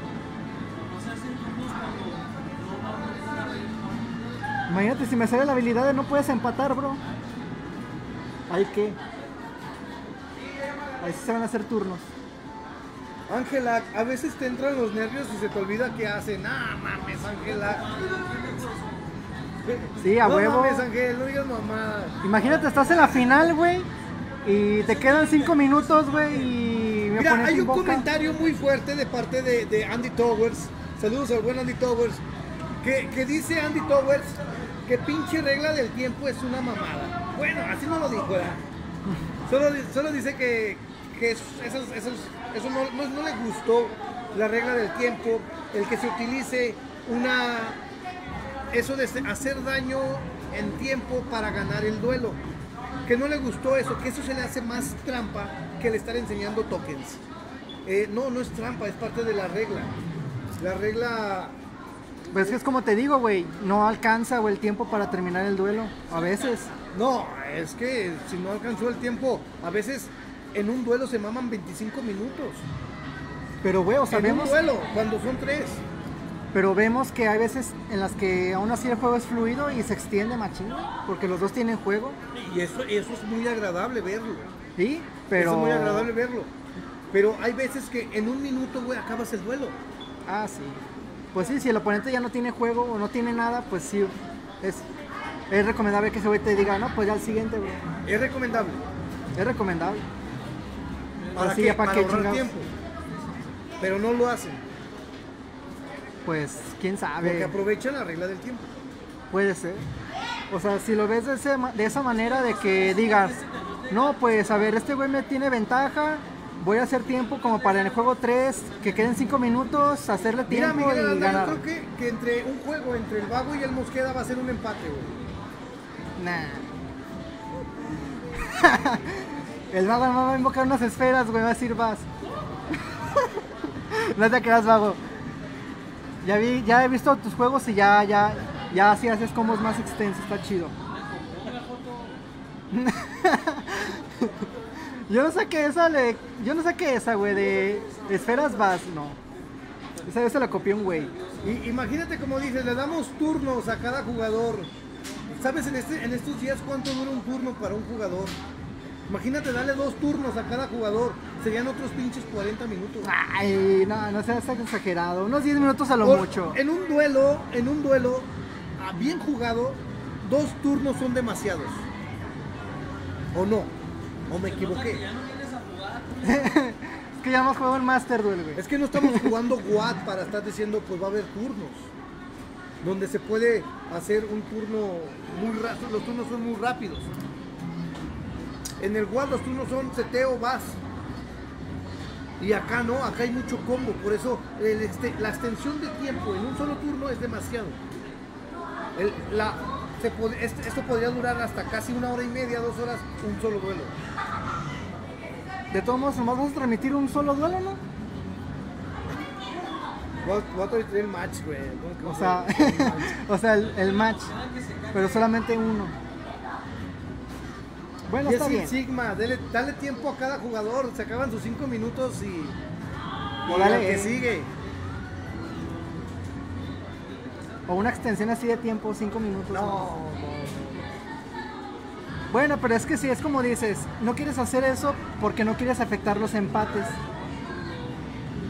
Imagínate si me sale la habilidad de no puedes empatar, bro. Ahí qué. Ahí sí se van a hacer turnos. Ángela, a veces te entran los nervios y se te olvida qué hacen. Ah, mames, Ángela. Sí, a no huevo. mames, Ángel, no digas mamadas. Imagínate, estás en la final, güey. Y te quedan 5 minutos, güey. Y me Mira, hay un boca. comentario muy fuerte de parte de, de Andy Towers. Saludos al buen Andy Towers. Que, que dice Andy Towers que pinche regla del tiempo es una mamada. Bueno, así no lo dijo, ¿verdad? Solo, solo dice que, que es- esos- esos- eso no, no- le gustó la regla del tiempo, el que se utilice una eso de hacer daño en tiempo para ganar el duelo. Que no le gustó eso, que eso se le hace más trampa que el estar enseñando tokens. Eh, no, no es trampa, es parte de la regla. La regla Pues es que es como te digo, güey, no alcanza güey, el tiempo para terminar el duelo. A veces. No, es que si no alcanzó el tiempo, a veces en un duelo se maman 25 minutos. Pero, güey, o sea, en un duelo, cuando son tres. pero vemos que hay veces en las que aún así el juego es fluido y se extiende machín, porque los dos tienen juego. Y eso, eso es muy agradable verlo. Sí, pero. Eso es muy agradable verlo. Pero hay veces que en un minuto, güey, acabas el duelo. Ah, sí. Pues sí, si el oponente ya no tiene juego o no tiene nada, pues sí, es, es recomendable que ese güey te diga, no, pues ya al siguiente, güey. Es recomendable. Es recomendable. ¿Para Así qué? ya para Para qué ahorrar chingados. tiempo. Pero no lo hacen. Pues quién Porque sabe. aprovechan la regla del tiempo. Puede ser. O sea, si lo ves de, ese de esa manera de que digas, no, pues a ver, este güey me tiene ventaja, voy a hacer tiempo como para en el juego 3, que queden 5 minutos, hacerle Mira, tiempo Miguel y ganar. yo creo que, que entre un juego entre el Vago y el Mosqueda va a ser un empate, güey. Nah. *laughs* el vago no va a invocar unas esferas, güey, va a decir vas. *laughs* no te creas, vago. Ya vi, ya he visto tus juegos y ya, ya, ya así haces combos más extensos, está chido. *laughs* yo no sé qué esa le, yo no sé qué esa, güey, de esferas vas, no. Esa vez se la copió un güey. Y imagínate como dices, le damos turnos a cada jugador. ¿Sabes en, este, en estos días cuánto dura un turno para un jugador? Imagínate darle dos turnos a cada jugador. Serían otros pinches 40 minutos. Ay, no, no seas exagerado. Unos 10 minutos a lo Por- mucho. En un duelo, en un duelo ah, bien jugado, dos turnos son demasiados. ¿O no? ¿O me equivoqué? Ya no vienes a jugar. *laughs* Es que ya no juego en Master Duel, güey. Es que no estamos jugando WAD para estar diciendo pues va a haber turnos. Donde se puede hacer un turno muy rápido. Los turnos son muy rápidos. En el WAD los turnos son seteo, vas. Y acá no, acá hay mucho combo. Por eso el este- la extensión de tiempo en un solo turno es demasiado. El- la- se pod- esto podría durar hasta casi una hora y media, dos horas, un solo duelo. De todos modos, nomás vas a transmitir un solo duelo, ¿no? Voy a- transmitir el match, güey. O sea, *laughs* o sea el, el match. Pero solamente uno. Bueno, Y está es bien. el Sigma, dale, dale tiempo a cada jugador, se acaban sus 5 minutos y, y dale, al que sigue. O una extensión así de tiempo, 5 minutos. No, Bueno, pero es que si es como dices, no quieres hacer eso porque no quieres afectar los empates.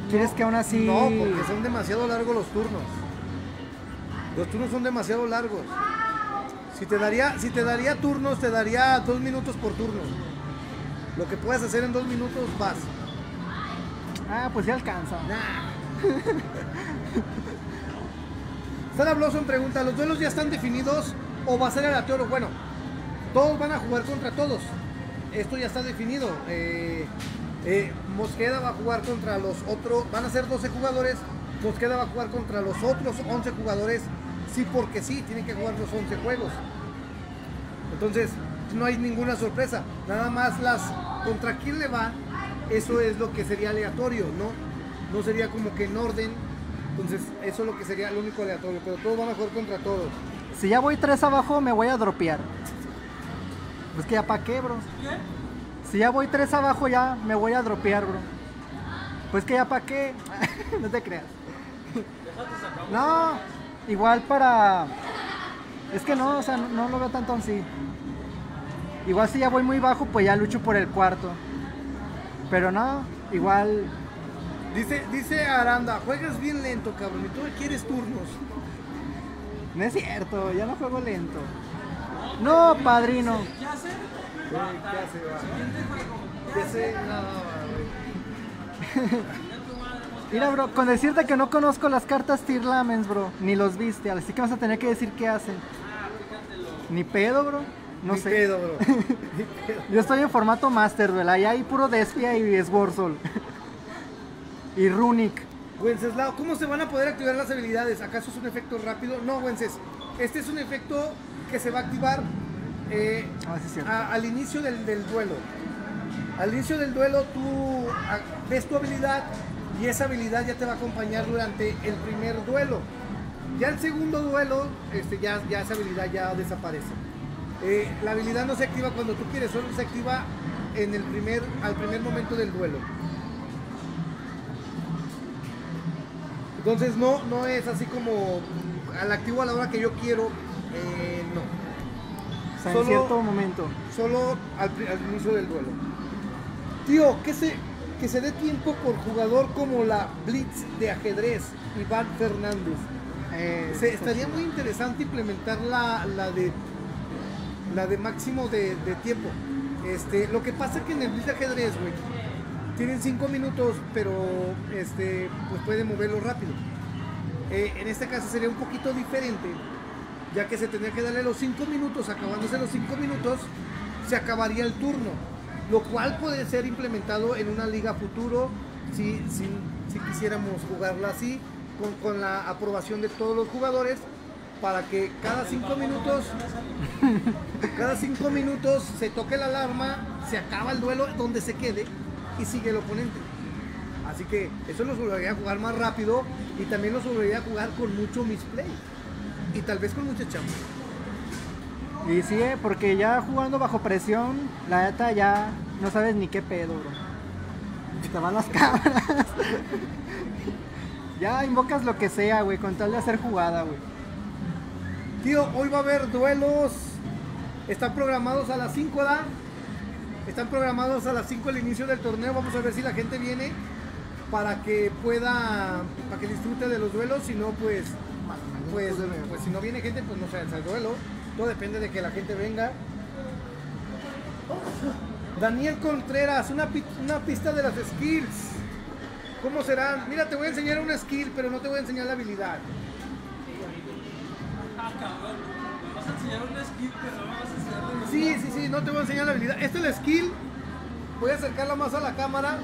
Quieres que aún así. no, porque son demasiado largos los turnos. Los turnos son demasiado largos. Si te daría, si te daría turnos, te daría dos minutos por turno. Lo que puedes hacer en dos minutos, vas. Ah, pues ya alcanza. *laughs* Sara Blossom pregunta, ¿los duelos ya están definidos o va a ser aleatorio? Bueno, todos van a jugar contra todos. Esto ya está definido. Eh, eh, Mosqueda va a jugar contra los otros, van a ser 12 jugadores. Mosqueda va a jugar contra los otros 11 jugadores. Sí, porque sí, tienen que jugar los 11 juegos. Entonces, no hay ninguna sorpresa. Nada más las contra quién le va, eso es lo que sería aleatorio, ¿no? No sería como que en orden. Entonces, eso es lo que sería lo único aleatorio. Pero todos van a jugar contra todos. Si ya voy 3 abajo, me voy a dropear. Pues que ya pa' qué, bro. Si ya voy 3 abajo, ya me voy a dropear, bro. Pues que ya pa' qué. *laughs* no te creas. No, igual para. Es que no, o sea, no, no lo veo tanto así. Igual si ya voy muy bajo, pues ya lucho por el cuarto. Pero no, igual. Dice, dice Aranda, juegas bien lento, cabrón, y tú quieres turnos. No es cierto, ya no juego lento. No, padrino. ¿Qué hace? ¿Qué hace, va? ¿Qué hace? Mira, bro, con decirte que no conozco las cartas Tier Lamens, bro, ni los viste, así que vas a tener que decir qué hacen. Ni pedo, bro. No Ni sé. pedo, bro. *laughs* Yo estoy en formato Master, bro. Ahí hay puro Despia y Sworsol. Y Runic. Wenceslao, ¿cómo se van a poder activar las habilidades? ¿Acaso es un efecto rápido? No, Wences. Este es un efecto que se va a activar eh, Ah, sí, a- al inicio del, del duelo. Al inicio del duelo tú ves tu habilidad y esa habilidad ya te va a acompañar durante el primer duelo. Ya el segundo duelo, este, ya, ya esa habilidad ya desaparece. Eh, la habilidad no se activa cuando tú quieres, solo se activa en el primer, al primer momento del duelo. Entonces no, no es así como al activo a la hora que yo quiero, eh, no. O sea, Solo- en cierto momento. Solo al, inicio del duelo. Tío, que se, que se dé tiempo por jugador como la Blitz de ajedrez, Iván Fernández. Eh, Se- estaría muy interesante implementar la, la de la de máximo de, de tiempo. Este, lo que pasa es que en el blitz de ajedrez, güey, tienen 5 minutos, pero este, pues pueden moverlo rápido. Eh, en este caso sería un poquito diferente, ya que se tendría que darle los 5 minutos, acabándose los 5 minutos, se acabaría el turno, lo cual puede ser implementado en una liga futuro si, si, si quisiéramos jugarla así, con, con la aprobación de todos los jugadores, para que cada 5 minutos, *laughs* cada 5 minutos se toque la alarma, se acaba el duelo donde se quede y sigue el oponente. Así que eso nos volvería a jugar más rápido y también nos volvería a jugar con mucho misplay. Y tal vez con mucha chamba. Y sí, eh, porque ya jugando bajo presión, la neta ya no sabes ni qué pedo, bro. Te van las *laughs* cámaras. ya invocas lo que sea, güey, con tal de hacer jugada, güey. Tío, hoy va a haber duelos. Están programados a las 5, ¿verdad? Están programados a las 5 el inicio del torneo. Vamos a ver si la gente viene para que pueda, para que disfrute de los duelos. Si no, pues, pues, pues si no viene gente, pues no se hace el duelo. Todo depende de que la gente venga. Daniel Contreras, una, una pista de las skills. ¿Cómo serán? Mira, te voy a enseñar una skill, pero no te voy a enseñar la habilidad. Enseñar una no. Sí, sí, sí, no te voy a enseñar la habilidad. Esta es la skill. Voy a acercarla más a la cámara.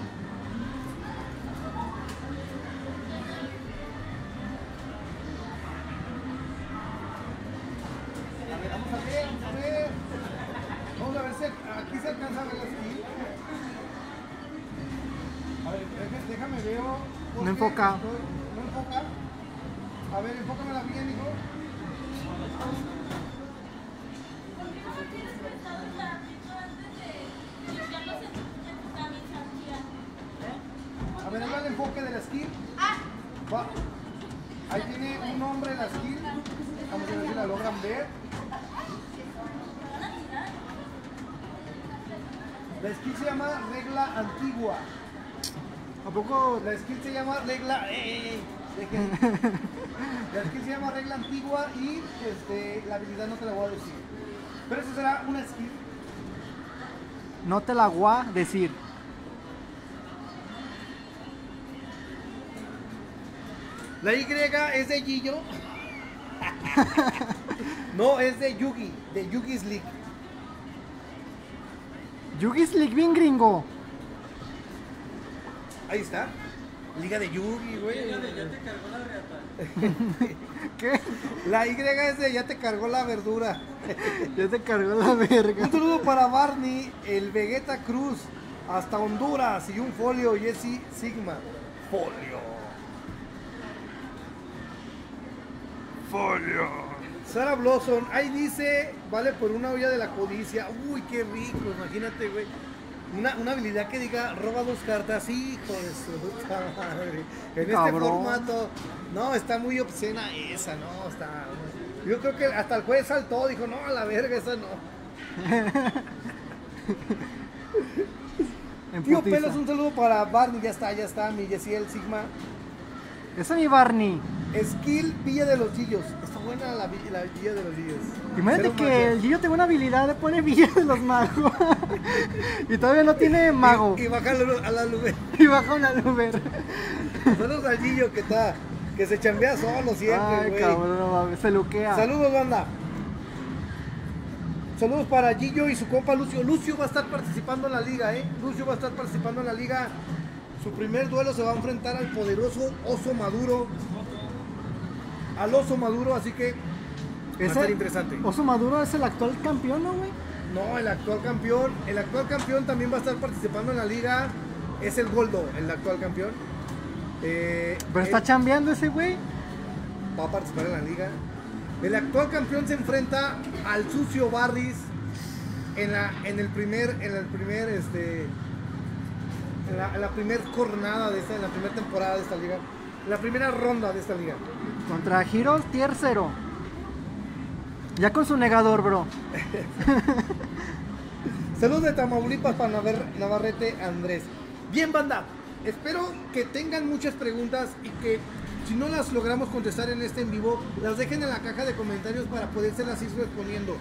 Llama regla. ¡Ey, ey, ey! Dejen. La skill se llama regla antigua y este, la habilidad no te la voy a decir. Pero eso será una skill. no te la voy a decir? La Y es de Gillo. *laughs* no, es de Yugi, de Yugi's League. Yugi's League bien gringo. Ahí está. Liga de Yugi, güey. Ya te cargó la reata. *laughs* ¿Qué? La Y es de ya te cargó la verdura. *laughs* Ya te cargó la verga. Un saludo para Barney, el Vegeta Cruz, hasta Honduras y un folio Jesse Sigma. Folio. Folio. Sara Blossom, ahí dice, vale por una olla de la codicia. Uy, qué rico, imagínate, güey. Una, una habilidad que diga, roba dos cartas, hijo de su puta madre. En este formato, no, está muy obscena esa, no, está... Yo creo que hasta el juez saltó, dijo, no, a la verga, esa no. *laughs* Tío. Pelos, un saludo para Barney, ya está, ya está, mi Yesiel Sigma. Ese es mi Barney. Skill Villa de los Gillos. Está buena la, vi- la Villa de los Gillos. Imagínate Cero que magia. el Gillo tenga una habilidad de poner Villa de los magos. *laughs* y todavía no tiene mago. Y, y baja a la- nube. *laughs* Y baja una Uber. Saludos al Gillo que está, que se chambea solo siempre, Ay, güey. cabrón, no mames, se luquea. Saludos, banda. Saludos para Gillo y su compa Lucio. Lucio va a estar participando en la liga, ¿eh? Lucio va a estar participando en la liga. Su primer duelo se va a enfrentar al poderoso Oso Maduro. Al Oso Maduro, así que va a estar interesante. Oso Maduro es el actual campeón, ¿no, güey? No, el actual campeón. El actual campeón también va a estar participando en la liga. Es el Goldo, el actual campeón. Eh, Pero está él- chambeando ese güey. va a participar en la liga. El actual campeón se enfrenta al sucio Barris en la, en el primer, en el primer, este, en la, en la primer jornada de esta, en la primera temporada de esta liga, en la primera ronda de esta liga. Contra Giros Tier 0. Ya con su negador, bro. *laughs* Saludos de Tamaulipas para Navar- Navarrete Andrés. Bien, banda. Espero que tengan muchas preguntas y que si no las logramos contestar en este en vivo, las dejen en la caja de comentarios para podérselas ir respondiendo.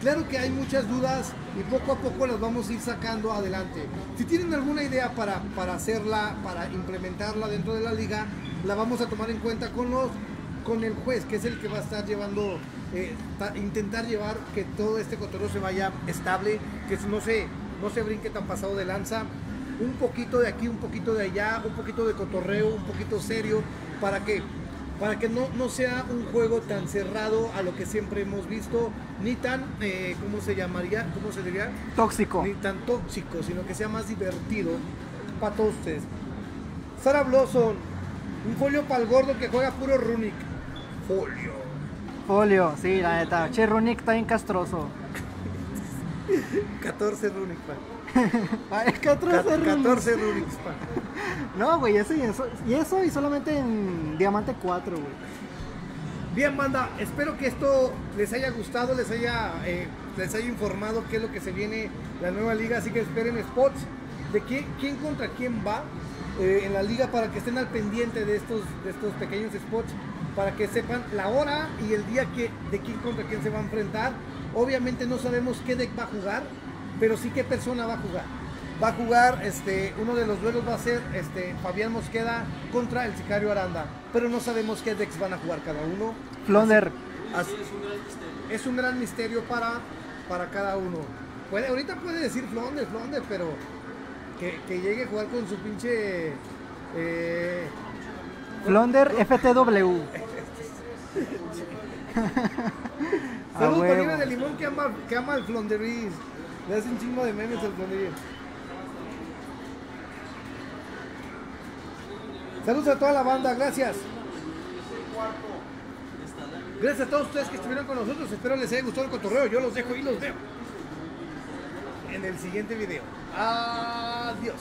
Claro que hay muchas dudas y poco a poco las vamos a ir sacando adelante. Si tienen alguna idea para, para hacerla, para implementarla dentro de la liga, la vamos a tomar en cuenta con los con el juez, que es el que va a estar llevando, eh, ta- intentar llevar que todo este cotorreo se vaya estable, que no se, no se brinque tan pasado de lanza. Un poquito de aquí, un poquito de allá, un poquito de cotorreo, un poquito serio, para que, para que no, no sea un juego tan cerrado a lo que siempre hemos visto, ni tan, eh, ¿cómo se llamaría? ¿Cómo se diría? Tóxico. ni tan tóxico, sino que sea más divertido para todos ustedes. Sara Blossom, un folio para el gordo que juega puro Runic. Folio. Folio, sí, la neta. Che, Runic está bien castroso. 14 Runic, pa. *laughs* Ay, 14 Ca- Runic. 14 Runics, pa. *laughs* No, güey, eso y eso. Y eso y solamente en Diamante 4, güey. Bien, banda, espero que esto les haya gustado, les haya, eh, les haya informado qué es lo que se viene la nueva liga, así que esperen spots de quién, quién contra quién va eh, en la liga para que estén al pendiente de estos, de estos pequeños spots, para que sepan la hora y el día que, de quién contra quién se va a enfrentar. Obviamente no sabemos qué deck va a jugar, pero sí qué persona va a jugar. Va a jugar, este, uno de los duelos va a ser este, Fabián Mosqueda contra el Sicario Aranda, pero no sabemos qué decks van a jugar cada uno. Flonder. Así- es un gran misterio para, para cada uno. Puede, ahorita puede decir Flonder, Flonder, pero que, que llegue a jugar con su pinche. eh, Flonder FTW. *laughs* Saludos para de Limón que ama, que ama el Flonderis. Le hace un chingo de memes al Flonderis. Saludos a toda la banda, gracias. Gracias a todos ustedes que estuvieron con nosotros. Espero les haya gustado el cotorreo. Yo los dejo y los veo en el siguiente video. Adiós.